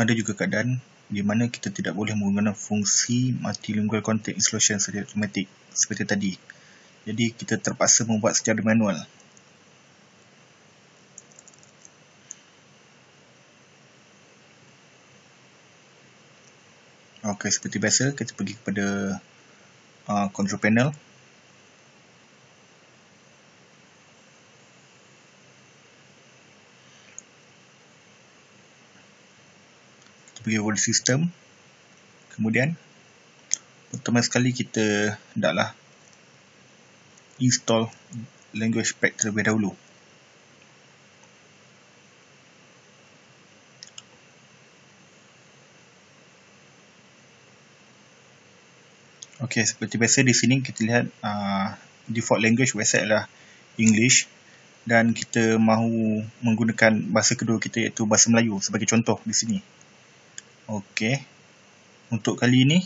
Speaker 1: Ada juga keadaan di mana kita tidak boleh menggunakan fungsi multilingual content installation secara automatik seperti tadi. Jadi kita terpaksa membuat secara manual. Okey, seperti biasa kita pergi kepada uh, control panel kita pergi kepada sistem kemudian pertama sekali kita hendaklah install language pack terlebih dahulu Okey, seperti biasa di sini kita lihat uh, default language website adalah English dan kita mahu menggunakan bahasa kedua kita iaitu bahasa Melayu sebagai contoh di sini. Okey. Untuk kali ini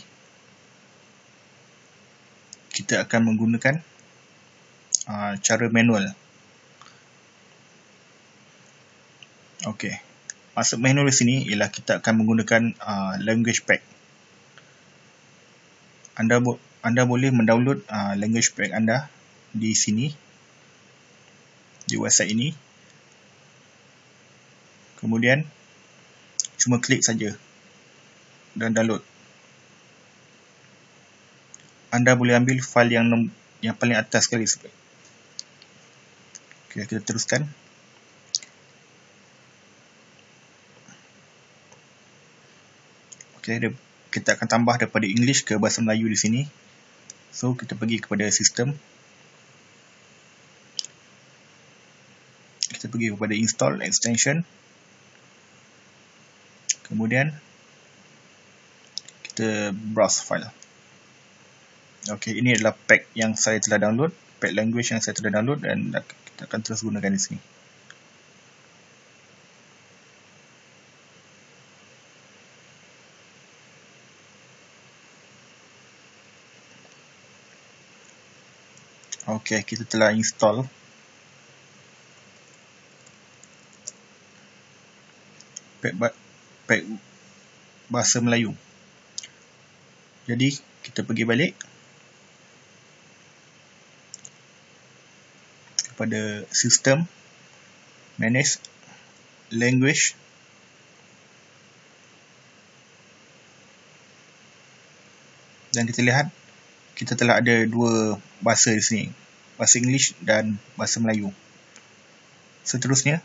Speaker 1: kita akan menggunakan uh, cara manual. Okey. Maksud manual di sini ialah kita akan menggunakan uh, language pack anda anda boleh mendownload uh, language pack anda di sini di website ini kemudian cuma klik saja dan download anda boleh ambil file yang yang paling atas sekali okay, kita teruskan Okay, kita akan tambah daripada English ke bahasa Melayu di sini. So, kita pergi kepada sistem. Kita pergi kepada install extension. Kemudian, kita browse file. Okey, ini adalah pack yang saya telah download. Pack language yang saya telah download dan kita akan terus gunakan di sini. Okey, kita telah install. Pack, pack bahasa Melayu. Jadi, kita pergi balik. Kepada sistem. Manage. Language. Dan kita lihat kita telah ada dua bahasa di sini bahasa English dan bahasa Melayu. Seterusnya,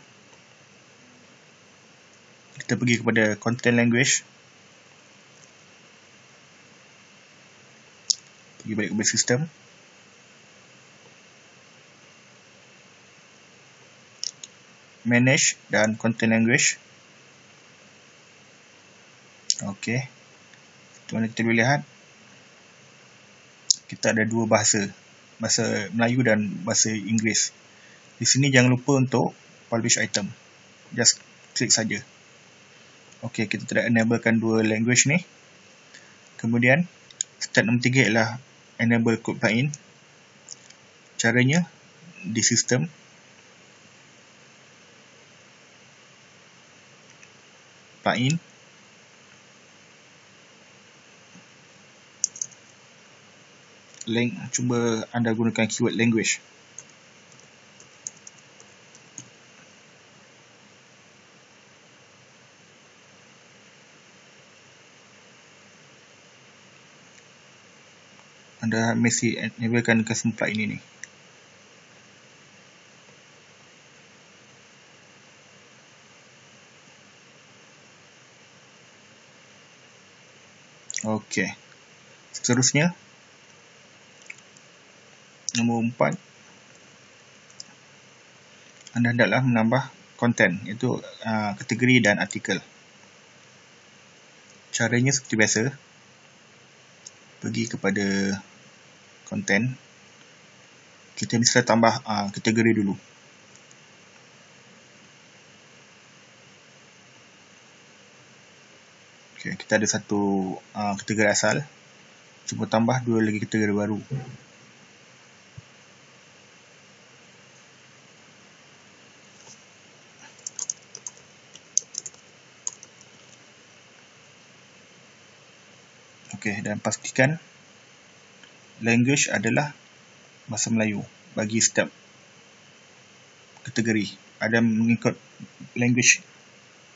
Speaker 1: kita pergi kepada content language. Pergi balik kepada sistem. Manage dan content language. Okey. Tuan kita boleh lihat kita ada dua bahasa bahasa Melayu dan bahasa Inggeris. Di sini jangan lupa untuk publish item. Just klik saja. Okey, kita telah enablekan dua language ni. Kemudian, step nombor tiga ialah enable code plugin. Caranya, di sistem. Plugin. lang cuba anda gunakan keyword language anda mesti enablekan custom plugin ini Okey. Seterusnya, Nombor empat. Anda hendaklah menambah konten iaitu uh, kategori dan artikel. Caranya seperti biasa Pergi kepada konten. Kita mesti tambah uh, kategori dulu okay, Kita ada satu uh, kategori asal Cuba tambah dua lagi kategori baru Okey, dan pastikan language adalah bahasa Melayu bagi setiap kategori. Ada mengikut language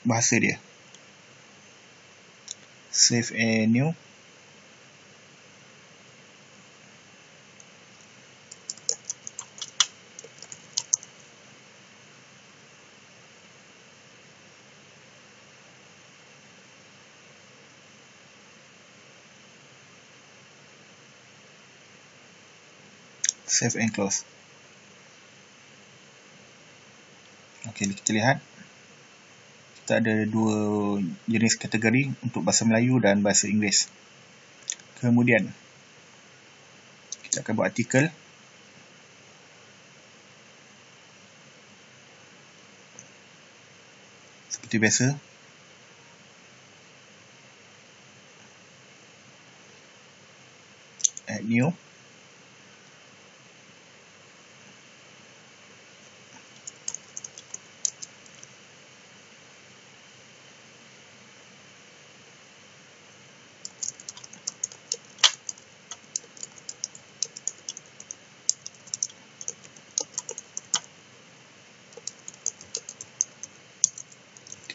Speaker 1: bahasa dia save a new save and close. Okay, kita lihat kita ada dua jenis kategori untuk bahasa Melayu dan bahasa Inggeris. Kemudian kita akan buat artikel. Seperti biasa. Add new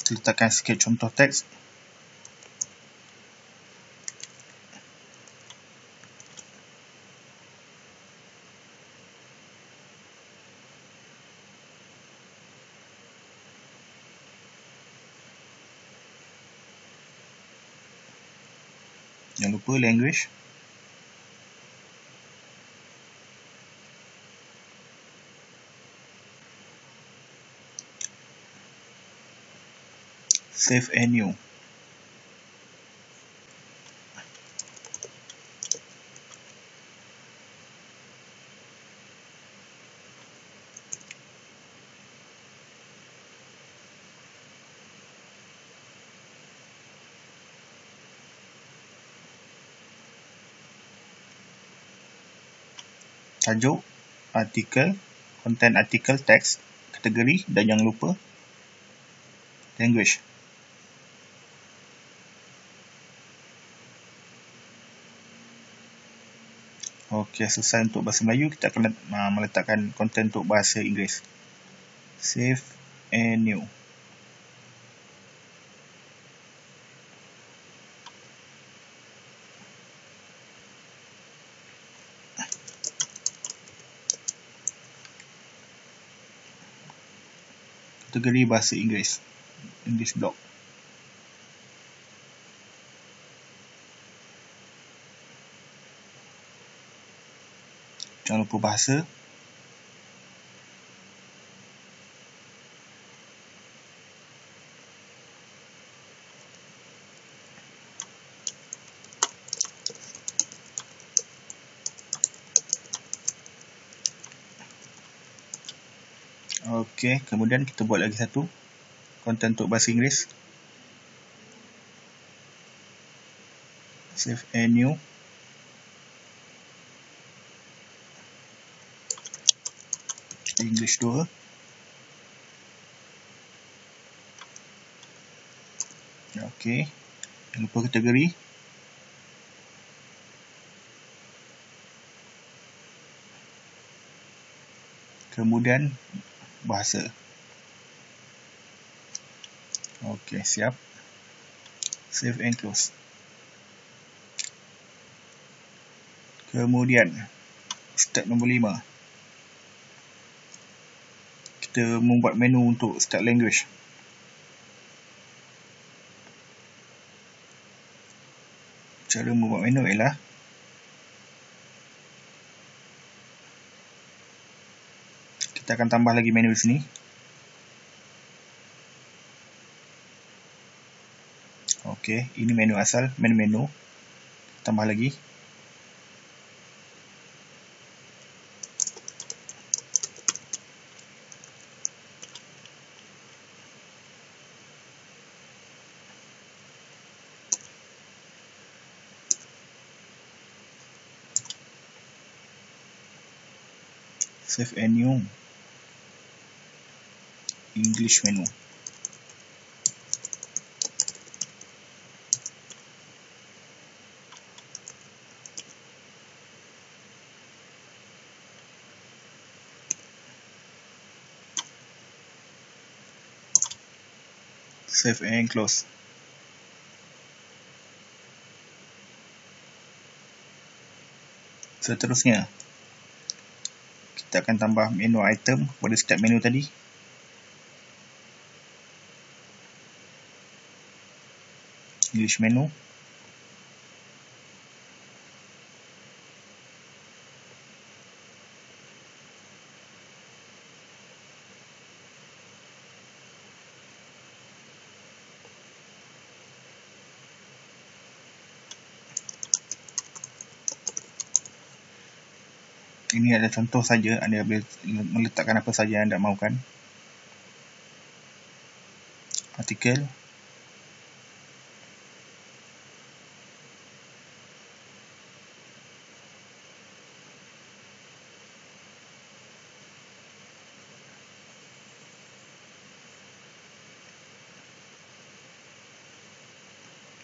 Speaker 1: kita letakkan sikit contoh teks. Jangan lupa language save and new tajuk artikel content artikel teks kategori dan jangan lupa language Okey, selesai untuk bahasa Melayu, kita akan uh, meletakkan konten untuk bahasa Inggeris. Save and new. Kategori bahasa Inggeris. English block. Jangan lupa bahasa Okey, kemudian kita buat lagi satu konten untuk bahasa Inggeris. Save and new. English 2 ok jangan lupa kategori. Kemudian bahasa. Ok siap. Save and close. Kemudian step nombor 5 kita membuat menu untuk start language. Cara membuat menu ialah kita akan tambah lagi menu di sini. Okey, ini menu asal, menu-menu. Tambah lagi. Save and new English menu. Save and close. Seterusnya kita akan tambah menu item pada setiap menu tadi. English menu ini ada contoh saja anda boleh meletakkan apa saja yang anda mahukan. Artikel.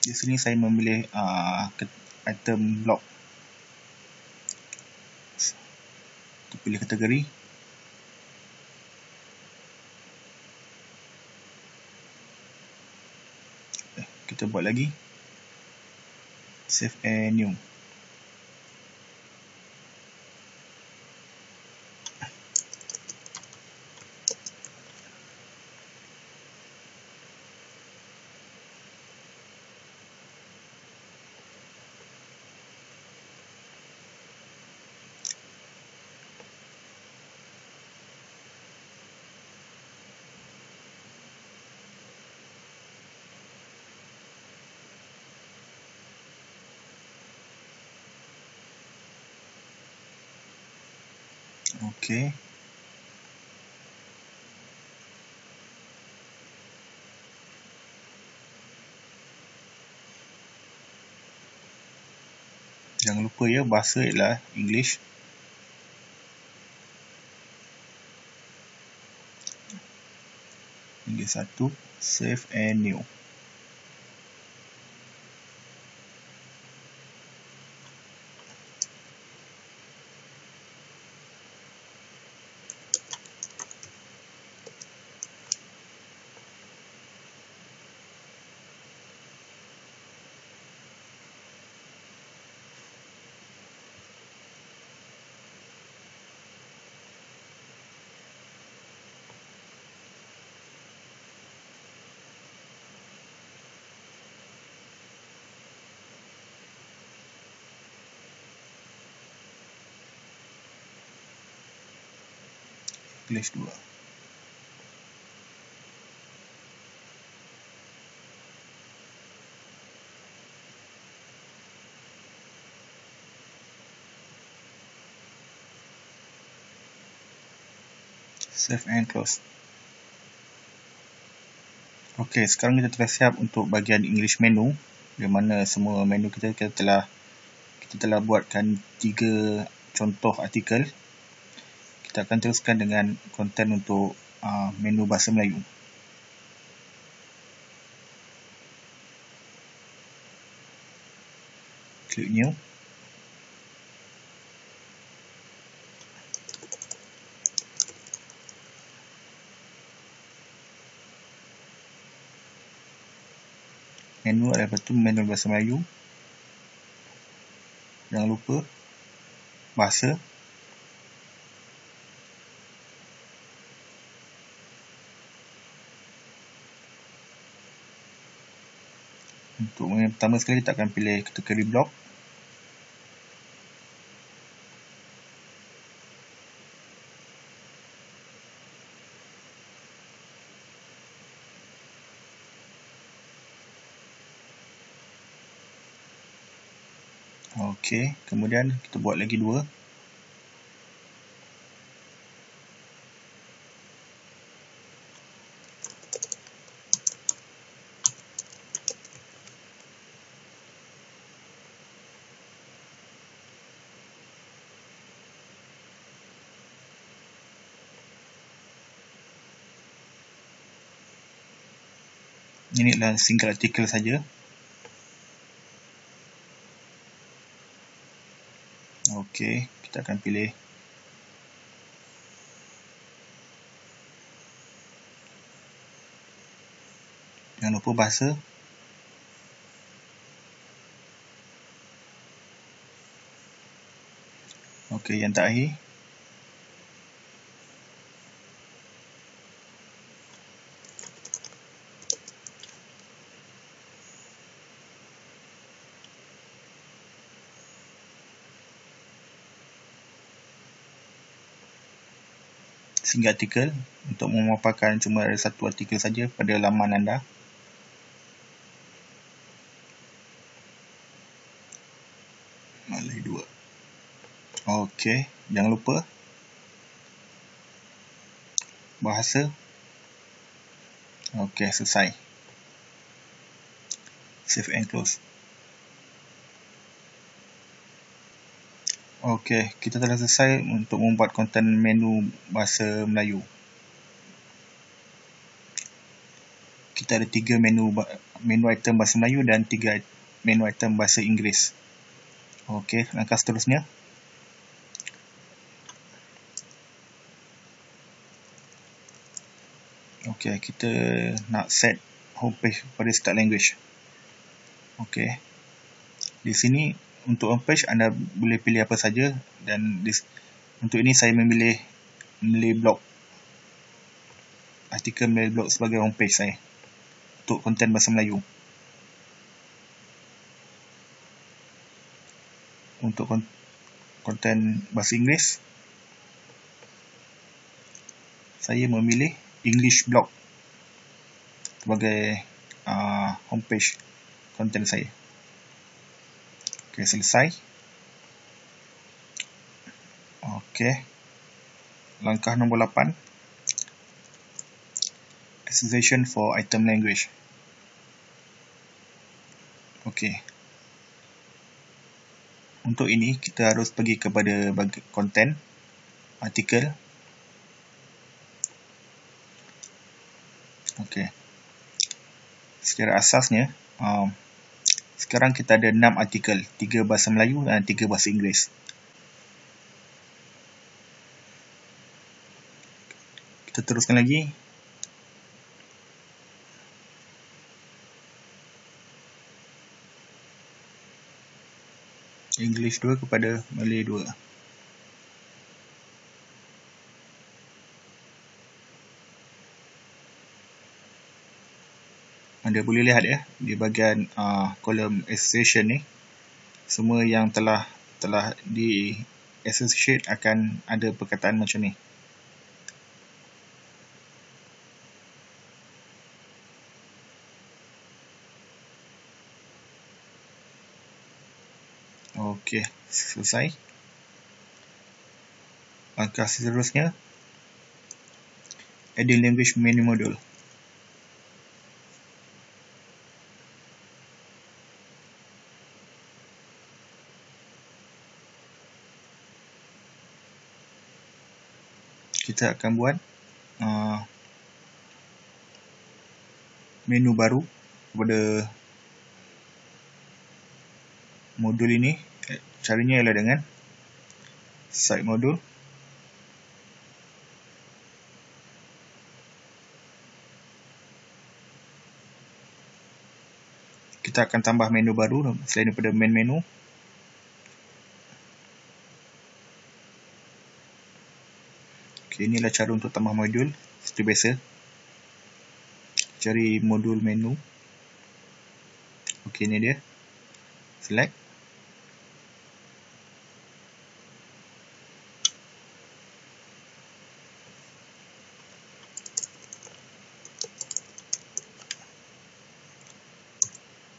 Speaker 1: Di sini saya memilih uh, item block pilih kategori? Eh, kita buat lagi. Save and new Okey. Jangan lupa ya bahasa ialah English. Ini satu, save and new. English 2 save and close ok sekarang kita telah siap untuk bahagian English menu di mana semua menu kita, kita telah kita telah buatkan tiga contoh artikel kita akan teruskan dengan konten untuk uh, menu bahasa Melayu. Klik new. Menu ada betul menu bahasa Melayu. Jangan lupa bahasa untuk yang pertama sekali kita akan pilih kategori blok Okey, kemudian kita buat lagi dua. Ini adalah single artikel saja. Okey, kita akan pilih Jangan lupa bahasa. Okey, yang terakhir single artikel untuk memaparkan cuma ada satu artikel saja pada laman anda. Malay dua. Okey. Okey, jangan lupa bahasa. Okey, selesai. Save and close. Okey, kita telah selesai untuk membuat konten menu bahasa Melayu. Kita ada tiga menu menu item bahasa Melayu dan tiga menu item bahasa Inggeris. Okey, langkah seterusnya. Okey, kita nak set homepage pada start language. Okey. Di sini untuk homepage anda boleh pilih apa saja dan di, untuk ini saya memilih Malay blog. Artikel Malay blog sebagai homepage saya untuk konten bahasa Melayu. Untuk konten bahasa Inggeris saya memilih English blog sebagai uh, homepage konten saya. Okey, selesai. Okey. Langkah nombor 8. Association for item language. Okey. Untuk ini kita harus pergi kepada konten artikel Okey. Secara asasnya, um, sekarang kita ada 6 artikel, 3 bahasa Melayu dan 3 bahasa Inggeris. Kita teruskan lagi. English 2 kepada Malay 2. Anda boleh lihat ya di bahagian uh, kolom association ni semua yang telah telah di associate akan ada perkataan macam ni Okey, selesai. Langkah seterusnya, adding language menu module. Kita akan buat uh, menu baru kepada modul ini. Caranya ialah dengan site modul. Kita akan tambah menu baru selain daripada main menu Okay, inilah cara untuk tambah modul seperti biasa. Cari modul menu. Okey, ini dia. Select.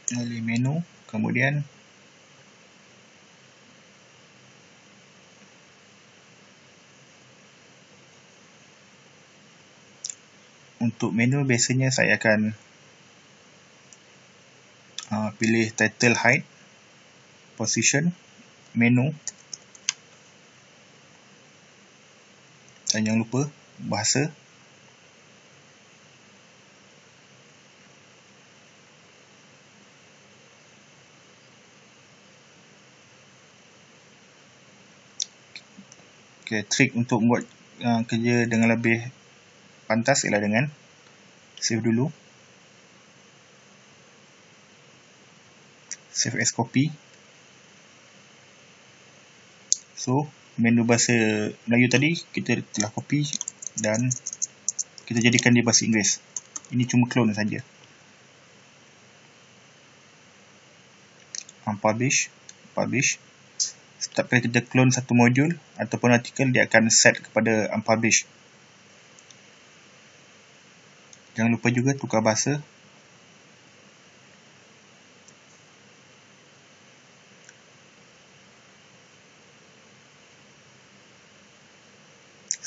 Speaker 1: Pilih menu, kemudian untuk menu biasanya saya akan uh, pilih title height position menu. Dan jangan lupa bahasa. Okay, trik untuk membuat uh, kerja dengan lebih pantas ialah dengan save dulu. Save as copy. So menu bahasa Melayu tadi kita telah copy dan kita jadikan dia bahasa Inggeris. Ini cuma clone saja. Unpublish publish. Setiap kali kita clone satu modul ataupun artikel dia akan set kepada unpublish Jangan lupa juga tukar bahasa.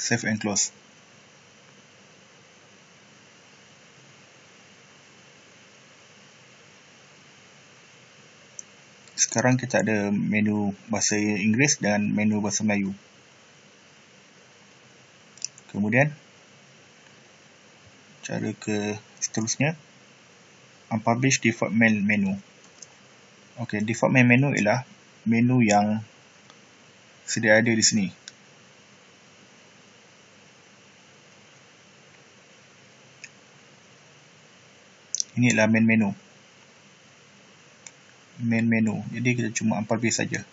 Speaker 1: save and close sekarang kita ada menu bahasa Inggeris dan menu bahasa Melayu kemudian cara ke seterusnya unpublish default main menu. Ok default main menu ialah menu yang sedia ada di sini. Ini adalah main menu. Main menu. Jadi kita cuma unpublish saja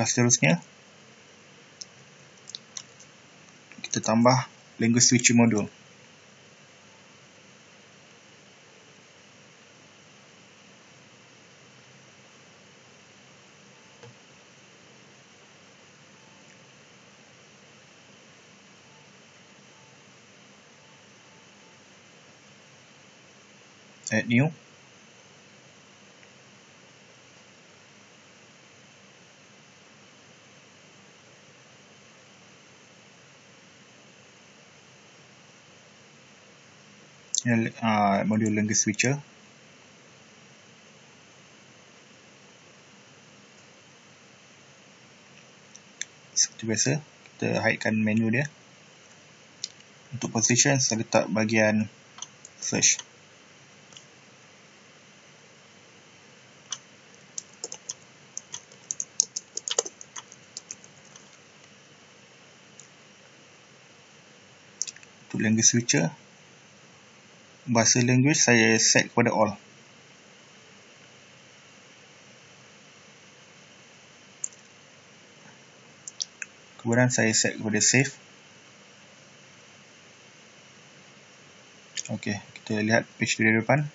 Speaker 1: langkah seterusnya. Kita tambah language switching module. Add new uh, module language switcher. Seperti biasa kita hidekan menu dia. Untuk position saya letak bahagian search. Untuk language switcher bahasa language saya set kepada all. Kemudian saya set kepada save. Ok kita lihat page di depan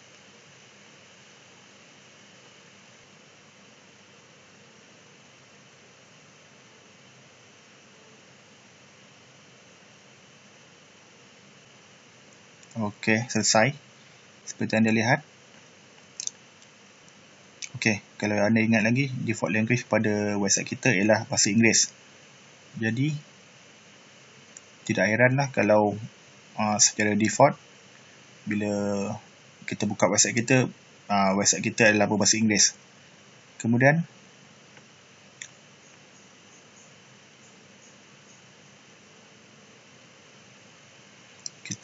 Speaker 1: Okey, selesai. Seperti anda lihat. Okey, kalau anda ingat lagi, default language pada website kita ialah bahasa Inggeris. Jadi, tidak heranlah kalau uh, secara default, bila kita buka website kita, uh, website kita adalah berbahasa Inggeris. Kemudian,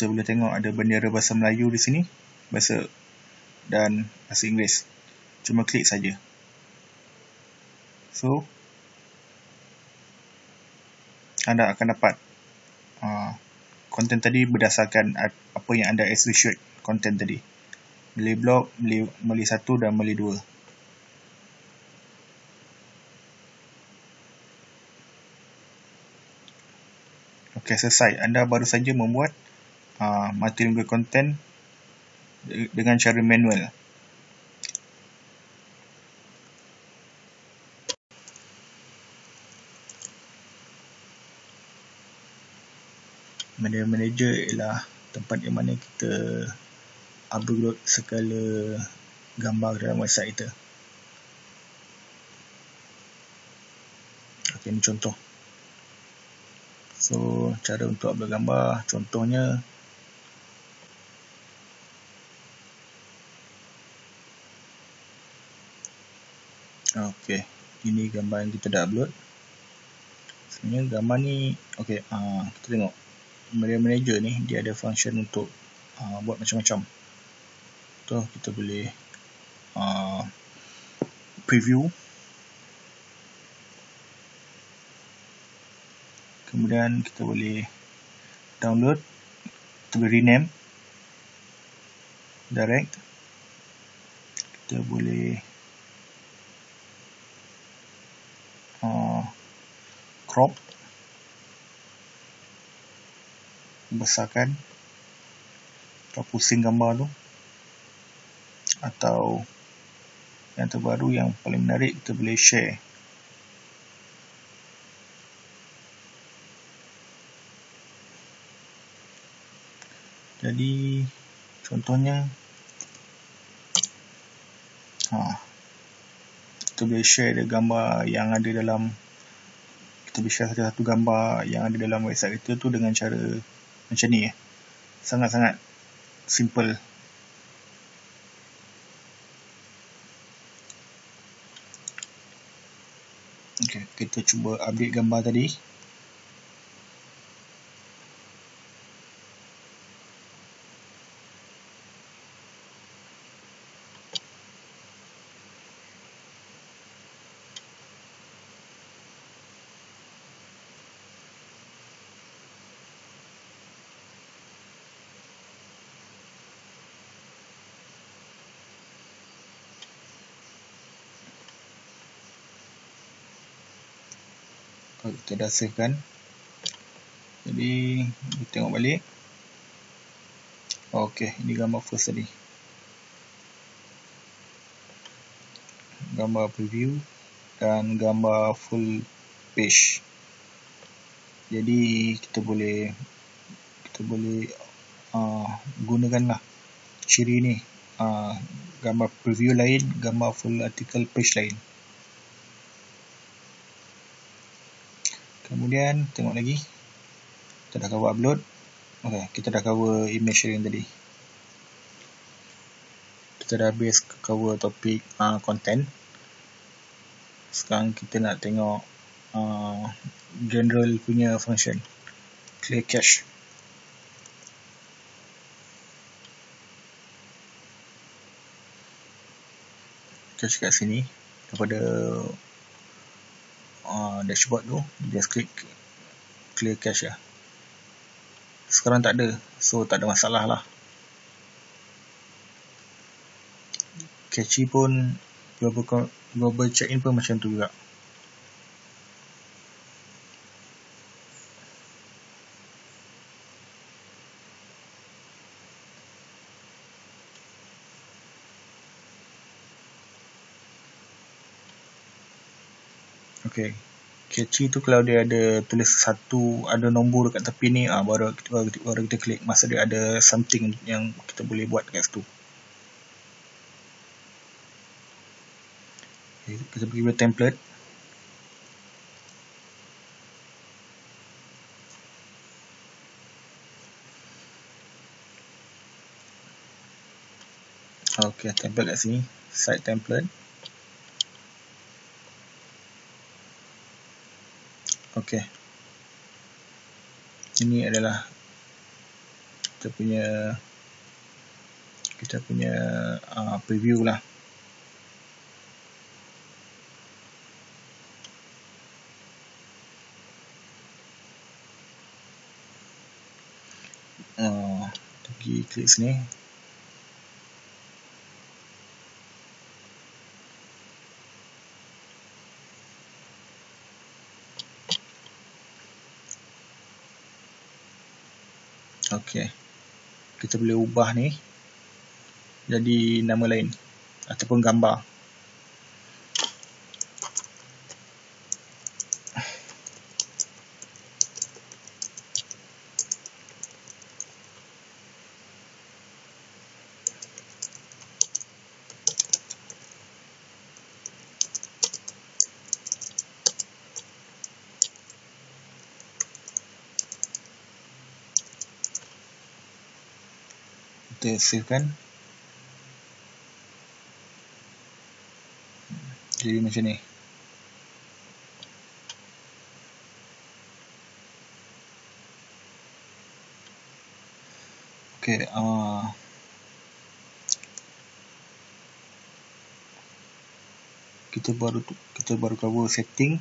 Speaker 1: kita boleh tengok ada bendera bahasa Melayu di sini bahasa dan bahasa Inggeris. Cuma klik saja. So anda akan dapat konten uh, tadi berdasarkan apa yang anda associate konten tadi. Beli blog, beli, beli satu dan beli dua. Okey, selesai. Anda baru saja membuat uh, multilingual content dengan cara manual. Media manager ialah tempat di mana kita upload segala gambar dalam website kita. Okey, ini contoh. So, cara untuk upload gambar, contohnya Okey, ini gambar yang kita dah upload. Sebenarnya gambar ni, okey, uh, kita tengok. Media Manager ni, dia ada function untuk uh, buat macam-macam. Tu kita boleh uh, preview. Kemudian kita boleh download. Kita boleh rename. Direct. Kita boleh crop besarkan atau pusing gambar tu atau yang terbaru yang paling menarik kita boleh share. Jadi contohnya ha, kita boleh share gambar yang ada dalam kita boleh share satu gambar yang ada dalam website kita tu dengan cara macam ni eh. sangat-sangat simple okay, kita cuba update gambar tadi kita dah save kan jadi kita tengok balik. Ok ini gambar first tadi. Gambar preview dan gambar full page. Jadi kita boleh kita boleh uh, gunakan lah ciri ni. Uh, gambar preview lain gambar full article page lain kemudian tengok lagi. Kita dah cover upload. Ok kita dah cover image sharing tadi. Kita dah habis cover topik uh, content. Sekarang kita nak tengok uh, general punya function. Clear cache. Cache kat sini. Daripada uh, dashboard tu just click clear cache ya. sekarang tak ada so tak ada masalah lah cache pun global, global check-in pun macam tu juga Okay. Catchy tu kalau dia ada tulis satu ada nombor dekat tepi ni ah baru baru, baru kita klik masa dia ada something yang kita boleh buat kat situ. Okay, kita pergi ke template. Okay, template kat sini. Site template. Okey. Ini adalah kita punya kita punya uh, preview lah. Uh, pergi klik sini. Okey. Kita boleh ubah ni jadi nama lain ataupun gambar. Kan. Jadi macam ni. Ok uh, kita baru kita baru cover setting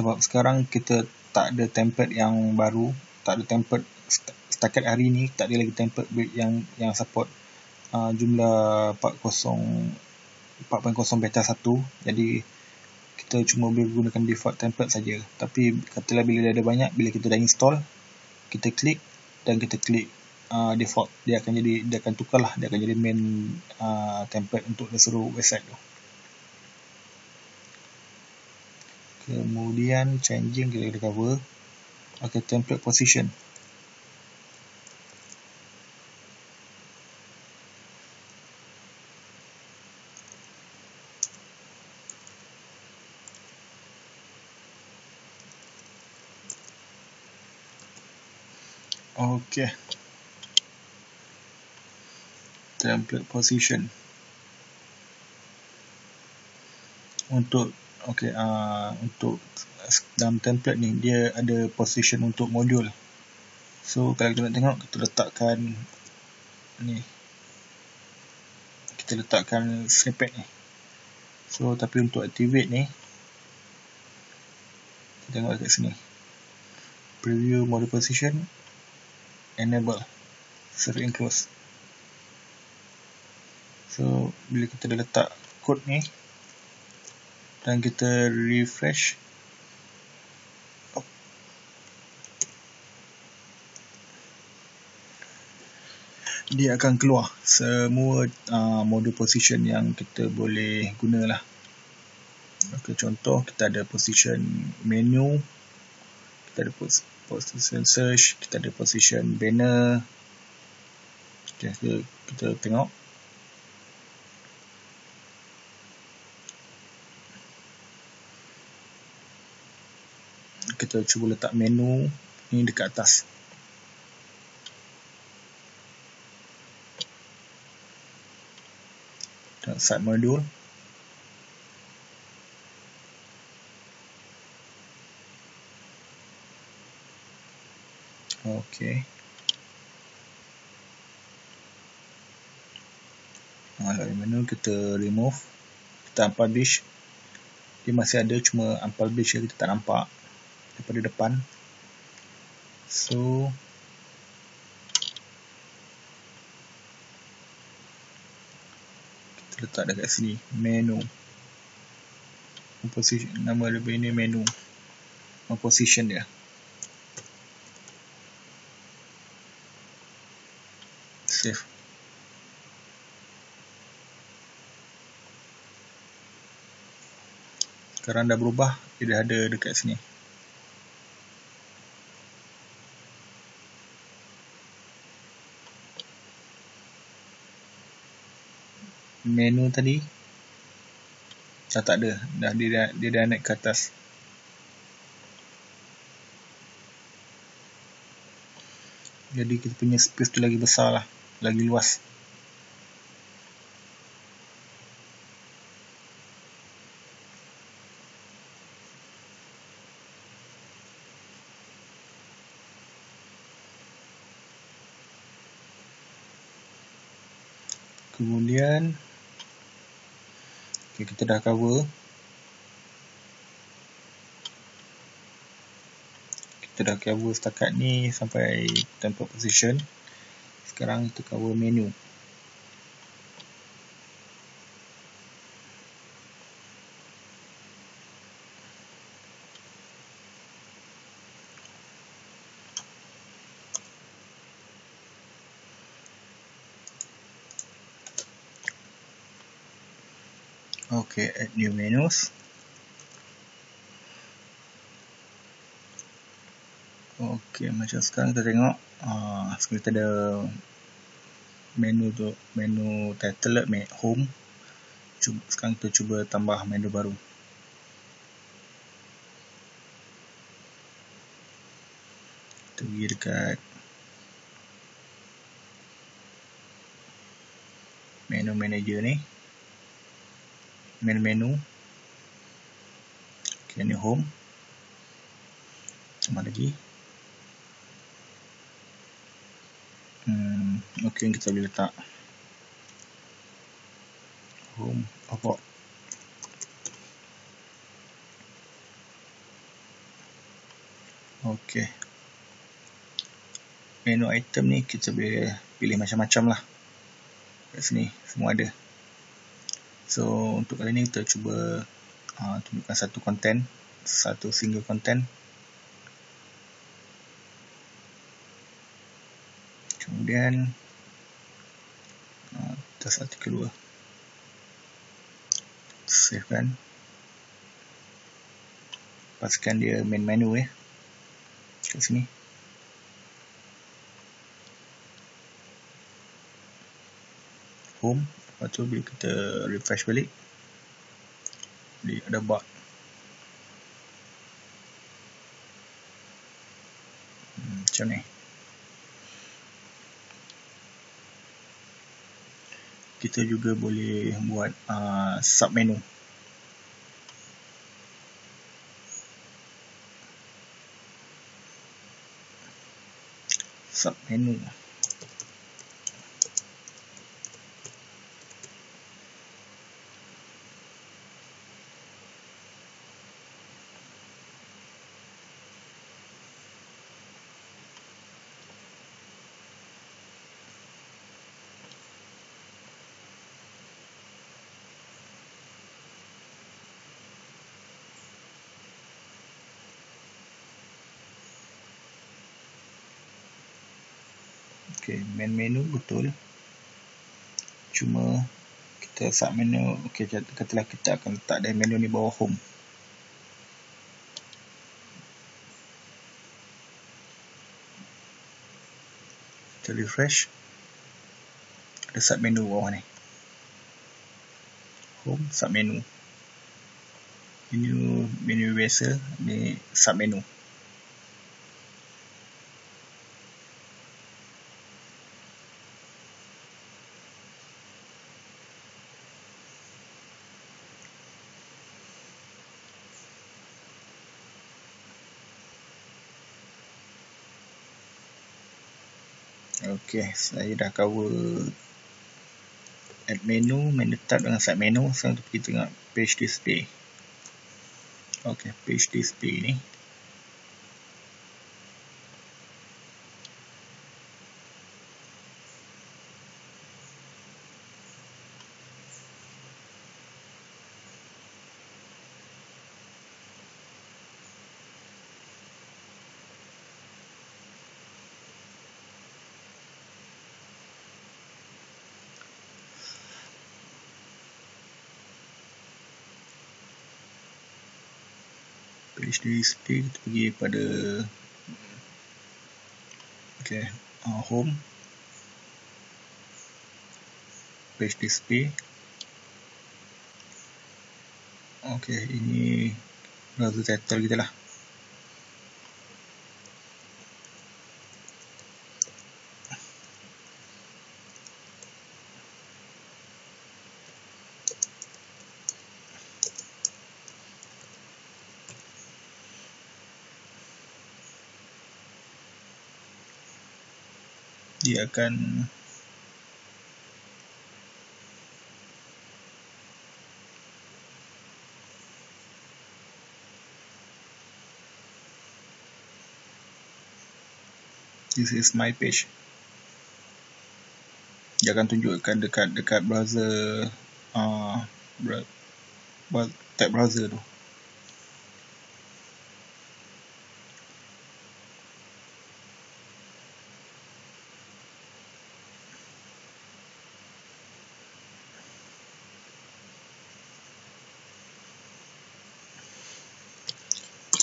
Speaker 1: sebab sekarang kita tak ada template yang baru tak ada template setakat hari ni tak ada lagi template yang yang support uh, jumlah 4.0 4.0 beta 1 jadi kita cuma boleh gunakan default template saja. Tapi katalah bila dah ada banyak bila kita dah install kita klik dan kita klik uh, default dia akan jadi dia akan tukar lah dia akan jadi main uh, template untuk seluruh website tu kemudian changing kena cover okay, template position Okay. Template position. Untuk okay uh, untuk dalam template ni dia ada position untuk modul. So kalau kita nak tengok kita letakkan ni. Kita letakkan snippet ni. So tapi untuk activate ni kita tengok dekat sini. Preview module position enable serve enclose so bila kita dah letak kod ni dan kita refresh. Dia akan keluar semua uh, modul position yang kita boleh guna lah okay, contoh kita ada position menu kita ada position search kita ada position banner. Okay, kita, kita tengok kita cuba letak menu ni dekat atas side module Okey. Nah, dari menu kita remove. Kita unpublish. Dia masih ada cuma unpublish kita tak nampak daripada depan. So kita letak dekat sini menu. Position nama lebih ini menu. Position dia. save sekarang dah berubah dia dah ada dekat sini menu tadi. Dah tak ada. Dah dia dah, dia dah naik ke atas. Jadi kita punya space tu lagi besar lah. Lagi luas. Kemudian okay, kita dah cover. Kita dah cover setakat ni sampai tempat position. Sekarang kita cover menu Okay, add new menus. Okay, macam sekarang kita tengok. Uh, sekarang kita ada menu tu menu title me home cuba, sekarang kita cuba tambah menu baru kita pergi dekat menu manager ni menu-menu ok ni home. Tambah lagi. Mungkin kita boleh letak. Home about ok menu item ni kita boleh pilih macam-macam lah. Kat sini semua ada. So untuk kali ni kita cuba uh, tunjukkan satu content satu single content. Kemudian uh, atas artikel 2 save kan? Pastikan dia main menu ya kat sini. Home. Lepas tu bila kita refresh balik dia ada bot hmm, macam ni. Kita juga boleh buat uh, sub menu sub menu Okey, main menu betul. Cuma kita sub menu, okey katalah kita akan letak dari menu ni bawah home. Kita refresh. Ada sub menu bawah ni. Home, sub menu. Menu menu biasa, ni sub menu. Okey, saya dah cover add menu, menu tab dengan sub menu. Sekarang kita pergi tengok page display. Okey, page display ni. Page display kita pergi pada okay, uh, home. Page display ok ini browser title kita lah dia akan this is my page. Dia akan tunjukkan dekat dekat browser uh, tab browser tu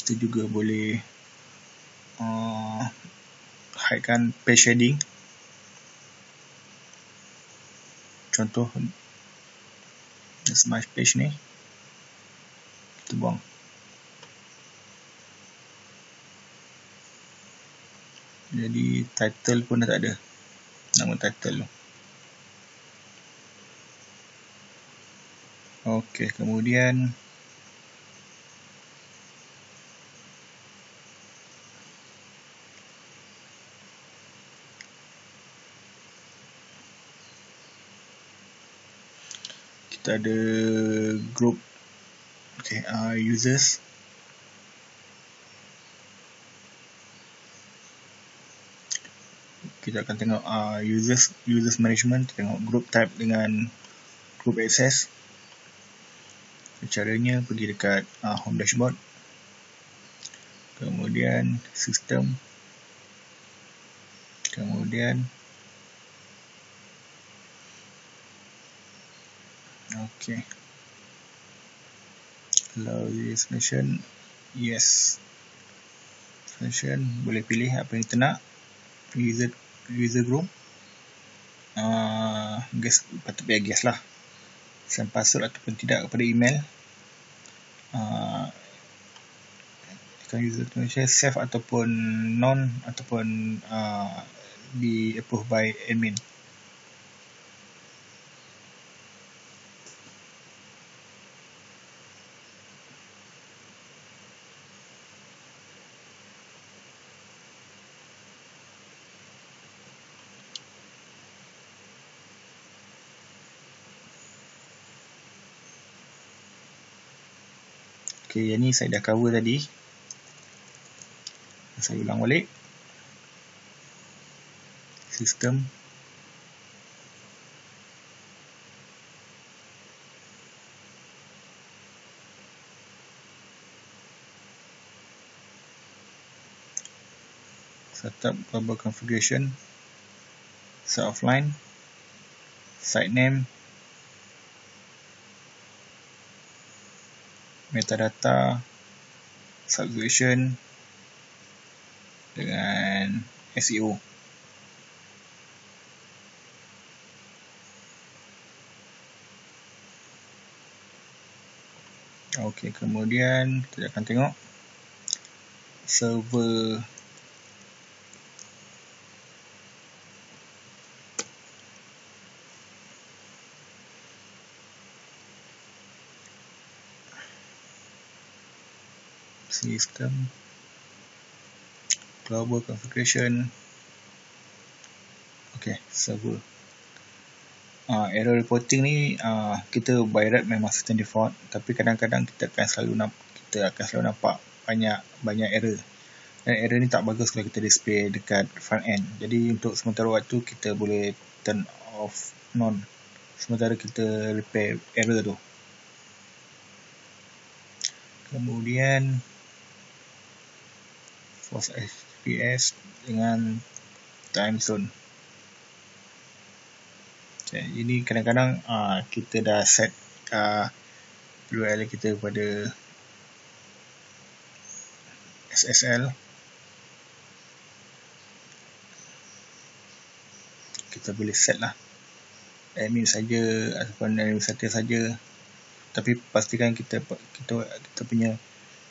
Speaker 1: kita juga boleh uh, hidekan page shading contoh smart page ni. Kita buang. Jadi title pun dah tak ada. Nama title tu. Ok kemudian ada group okay, uh, users. Kita akan tengok uh, users users management. Tengok group type dengan group access. Caranya pergi dekat uh, home dashboard. Kemudian system. Kemudian Okay. Allow this mission. Yes. Function boleh pilih apa yang kita nak. User user group. Uh, guess patut biar guess lah. Send password ataupun tidak kepada email. Uh, user information save ataupun non ataupun uh, di approve by admin. Okay, yang ni saya dah cover tadi. Saya ulang balik. Sistem. Setup global configuration. Set offline. Site name. Metadata subscription dengan SEO ok kemudian kita akan tengok server system. Global configuration. Ok server. Uh, error reporting ni uh, kita by right memang system default. Tapi kadang-kadang kita akan selalu nampak kita akan selalu nampak banyak banyak error. Dan error ni tak bagus kalau kita display dekat front end. Jadi untuk sementara waktu kita boleh turn off non. Sementara kita repair error tu. Kemudian force FPS dengan time zone. Okay, ini kadang-kadang uh, kita dah set uh, URL kita pada SSL kita boleh set lah. Admin saja ataupun administrator saja. Tapi pastikan kita kita kita punya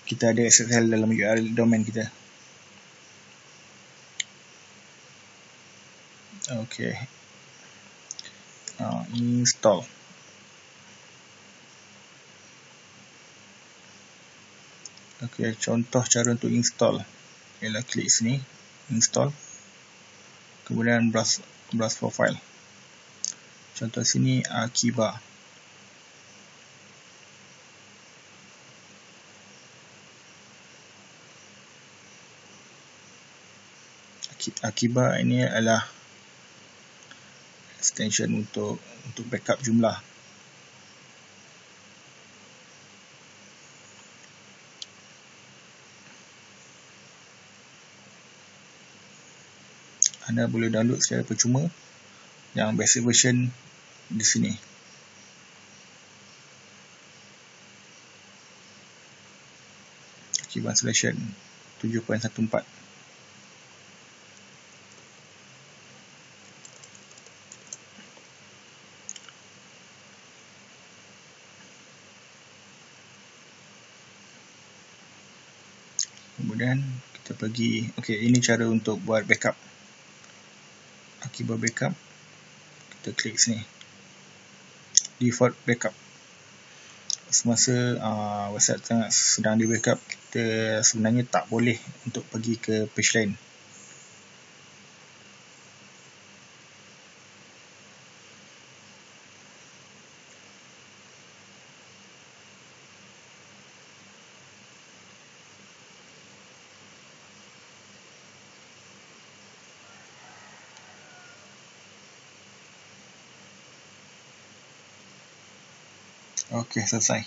Speaker 1: kita ada SSL dalam URL domain kita okay. Uh, install. Okay contoh cara untuk install. Ialah klik sini install. Kemudian browse browse profile contoh sini akiba. Akiba ini adalah extension untuk untuk backup jumlah. Anda boleh download secara percuma yang basic version di sini. Akibat selection 7.14 kemudian kita pergi ok ini cara untuk buat backup. Akibat backup. Kita klik sini. Default backup. Semasa uh, website tengah sedang di backup kita sebenarnya tak boleh untuk pergi ke page lain Okey, selesai.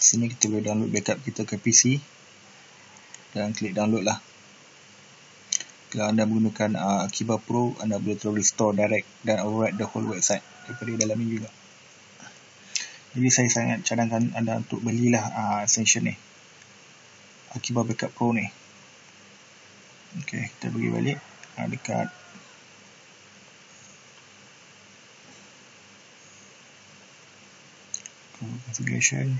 Speaker 1: Sini kita boleh download backup kita ke PC dan klik download lah. kalau anda menggunakan uh, Akiba Pro anda boleh terus restore direct dan overwrite the whole website daripada dalam ni juga jadi saya sangat cadangkan anda untuk belilah uh, extension ni Akiba Backup Pro ni ok kita pergi balik uh, dekat. Configuration.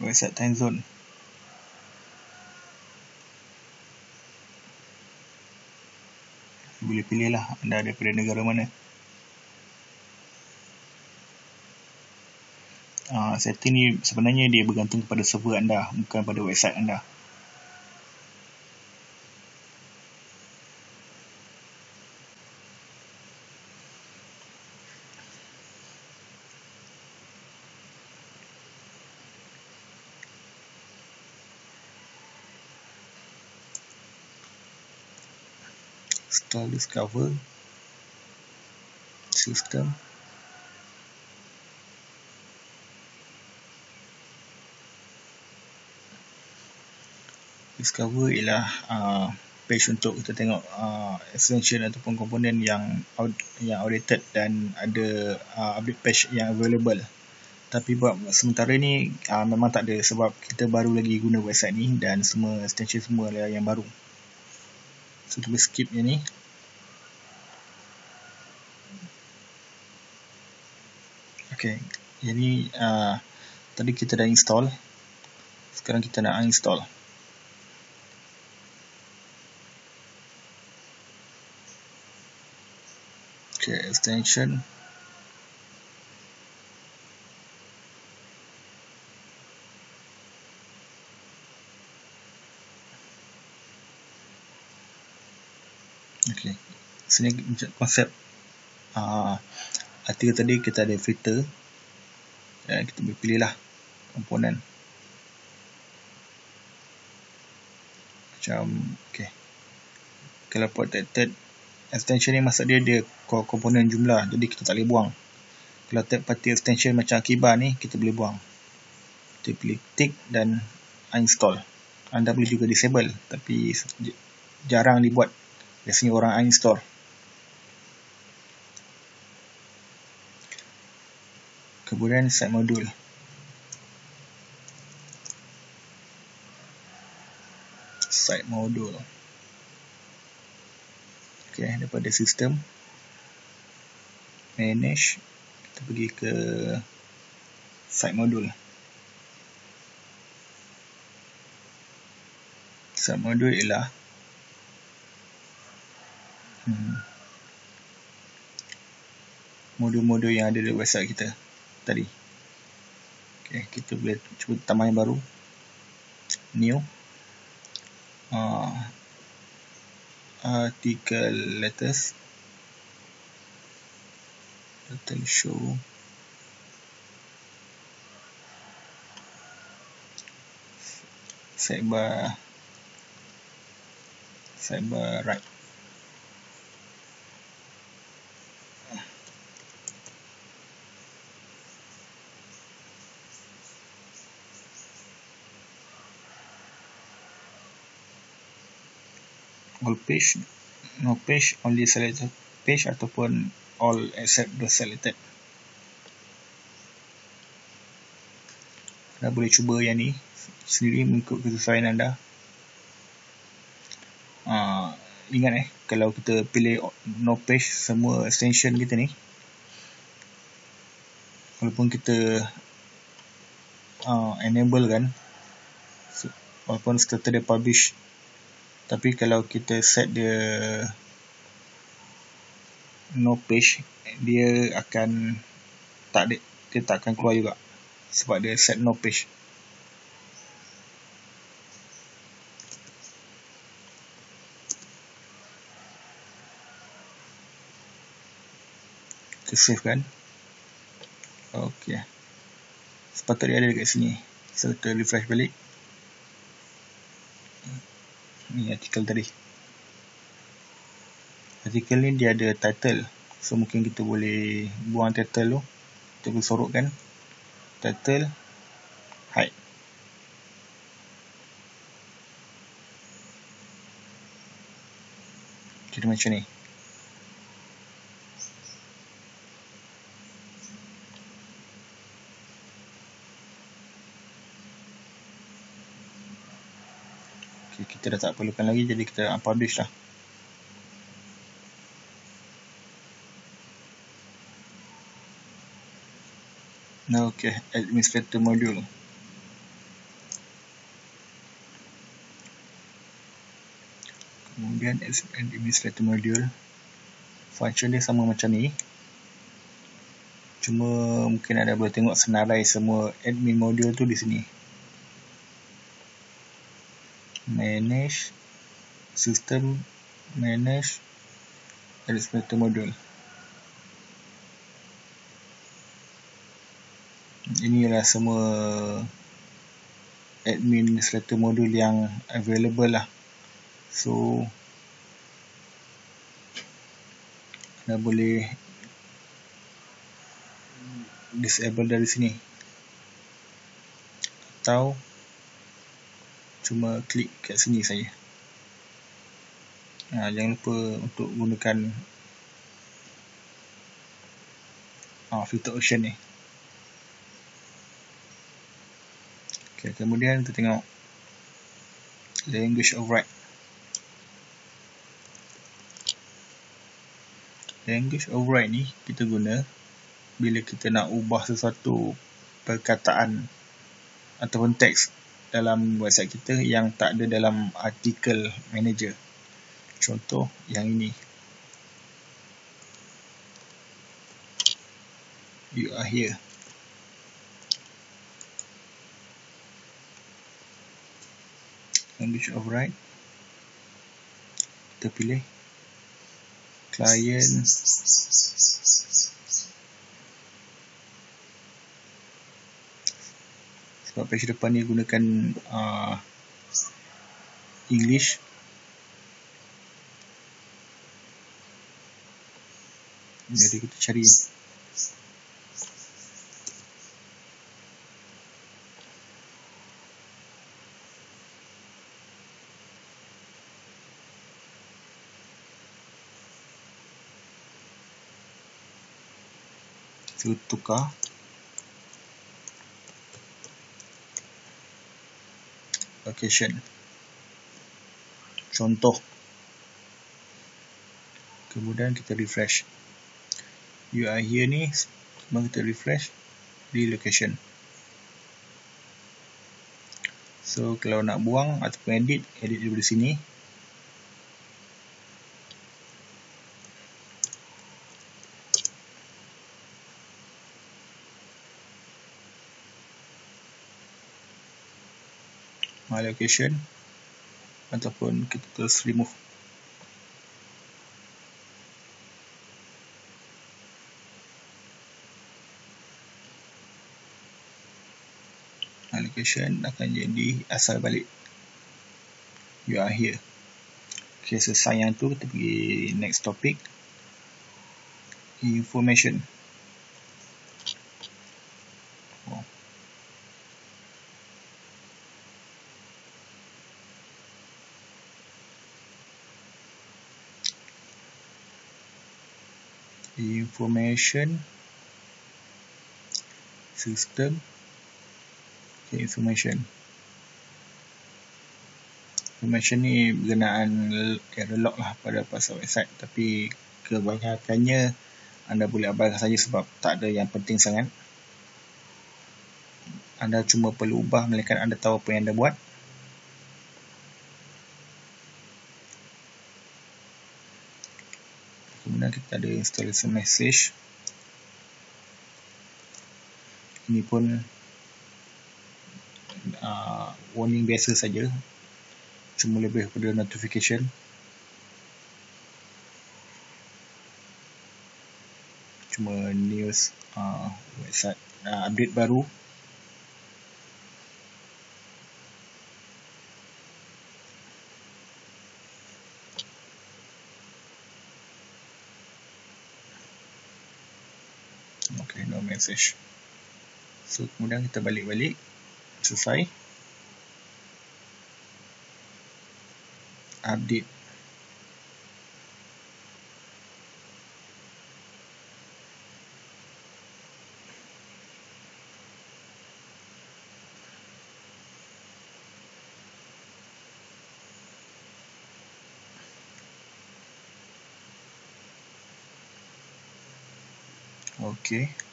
Speaker 1: Website time zone. Boleh pilih lah anda daripada negara mana. Uh, setting ni sebenarnya dia bergantung kepada server anda bukan pada website anda install discover system. Discover ialah uh, page untuk kita tengok uh, extension ataupun komponen yang yang outdated dan ada uh, update page yang available. Tapi buat sementara ni uh, memang tak ada sebab kita baru lagi guna website ni dan semua extension semua yang baru. So kita skip yang ni ok jadi uh, tadi kita dah install. Sekarang kita nak uninstall. Ok extension. Okay. Sini konsep uh, artikel tadi kita ada filter. Ya, kita boleh pilih lah komponen. Macam, okay. Kalau protected extension ni maksud dia dia komponen jumlah. Jadi kita tak boleh buang. Kalau third party extension macam Akiba ni, kita boleh buang. Kita pilih tick dan uninstall. Anda boleh juga disable. Tapi jarang dibuat biasanya orang uninstall kemudian set modul. Site modul. Ok daripada sistem. Manage. Kita pergi ke site modul. Site modul ialah Hmm. modul-modul yang ada di website kita tadi. Okay, kita boleh cuba tambah yang baru. New. Uh, article letters. Title show. Sidebar. Sidebar right. All page no page only selected page ataupun all except the selected. Anda boleh cuba yang ni sendiri mengikut kesesuaian anda. Uh, ingat eh kalau kita pilih no page semua extension kita ni walaupun kita uh, enable kan walaupun starter dia publish tapi kalau kita set dia no page dia akan tak ada dia tak akan keluar juga sebab dia set no page. Kita save kan? Ok sepatutnya ada dekat sini. So kita refresh balik ni artikel tadi. Artikel ni dia ada title. So mungkin kita boleh buang title tu. Kita boleh sorokkan. Title height jadi macam ni. Kita dah tak perlukan lagi jadi kita unpublish lah Nah, okay, administrator module. Kemudian administrator module. Function dia sama macam ni. Cuma mungkin ada boleh tengok senarai semua admin module tu di sini. Manage system manage administrator module. inilah semua administrator modul yang available lah so anda boleh disable dari sini atau cuma klik kat sini saja. Ha, jangan lupa untuk gunakan ha, filter ocean ni. Okay, kemudian kita tengok language of write. Language of write ni kita guna bila kita nak ubah sesuatu perkataan ataupun teks dalam website kita yang tak ada dalam artikel manager. Contoh yang ini. You are here. language of write kita pilih client sebab page depan ni gunakan uh, English. Jadi kita cari. Kita tukar location contoh. Kemudian kita refresh. You are here ni kemudian kita refresh di location. So kalau nak buang ataupun edit edit di sini my location ataupun kita terus remove. My location akan jadi asal balik. You are here. Ok selesai yang tu kita pergi next topic. Information information system. Okay, information. Information ni berkenaan error log lah pada pasal website. Tapi kebanyakannya anda boleh abaikan saja sebab tak ada yang penting sangat. Anda cuma perlu ubah melainkan anda tahu apa yang anda buat. Kemudian kita ada installation message ini pun uh, warning biasa saja. Cuma lebih pada notification. Cuma news uh, website uh, update baru. Okay no message So kemudian kita balik-balik. Selesai. Update. Okay.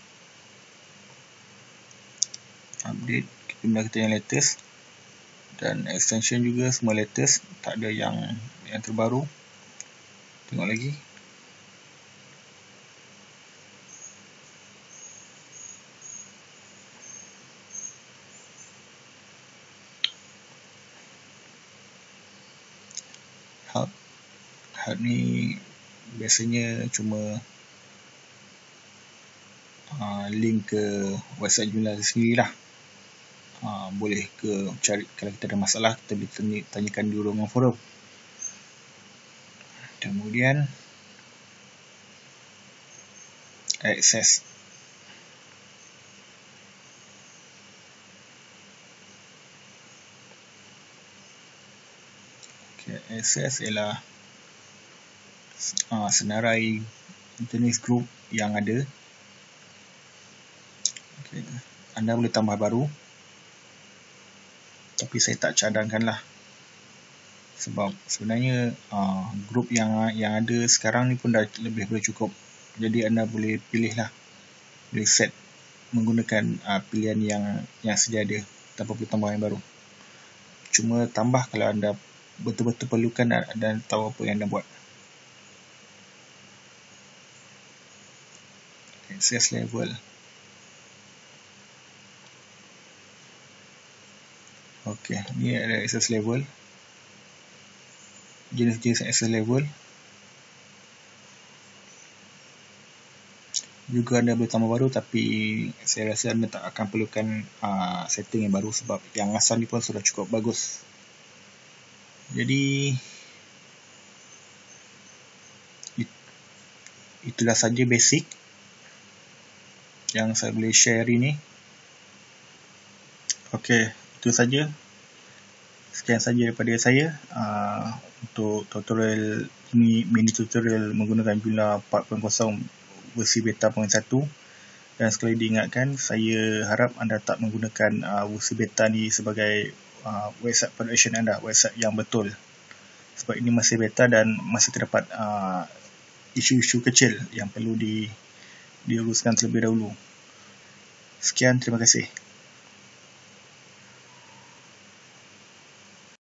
Speaker 1: Update kita yang latest. Dan extension juga semua latest. Tak ada yang yang terbaru. Tengok lagi. Hub hub ni biasanya cuma uh, link ke website jumlah sendiri lah boleh ke cari kalau kita ada masalah kita boleh tanya, tanyakan di ruangan forum. Kemudian access. Okay, access ialah uh, senarai internet group yang ada. Okay. anda boleh tambah baru tapi saya tak cadangkan lah. Sebab sebenarnya uh, grup yang yang ada sekarang ni pun dah lebih boleh cukup. Jadi anda boleh pilih lah. Boleh set menggunakan uh, pilihan yang yang sedia ada tanpa perlu tambah yang baru. Cuma tambah kalau anda betul-betul perlukan dan, dan tahu apa yang anda buat. Access level ok ni ada access level. Jenis-jenis access level. Juga anda boleh tambah baru tapi saya rasa anda tak akan perlukan uh, setting yang baru sebab yang asal ni pun sudah cukup bagus. Jadi itulah saja basic yang saya boleh share hari ni. Okey, itu saja. Sekian saja daripada saya uh, untuk tutorial ini mini tutorial menggunakan Joomla 4.0 versi beta 1. Dan sekali diingatkan, saya harap anda tak menggunakan uh, versi beta ni sebagai uh, website production anda, website yang betul. Sebab ini masih beta dan masih terdapat uh, isu-isu kecil yang perlu di diuruskan terlebih dahulu. Sekian, terima kasih.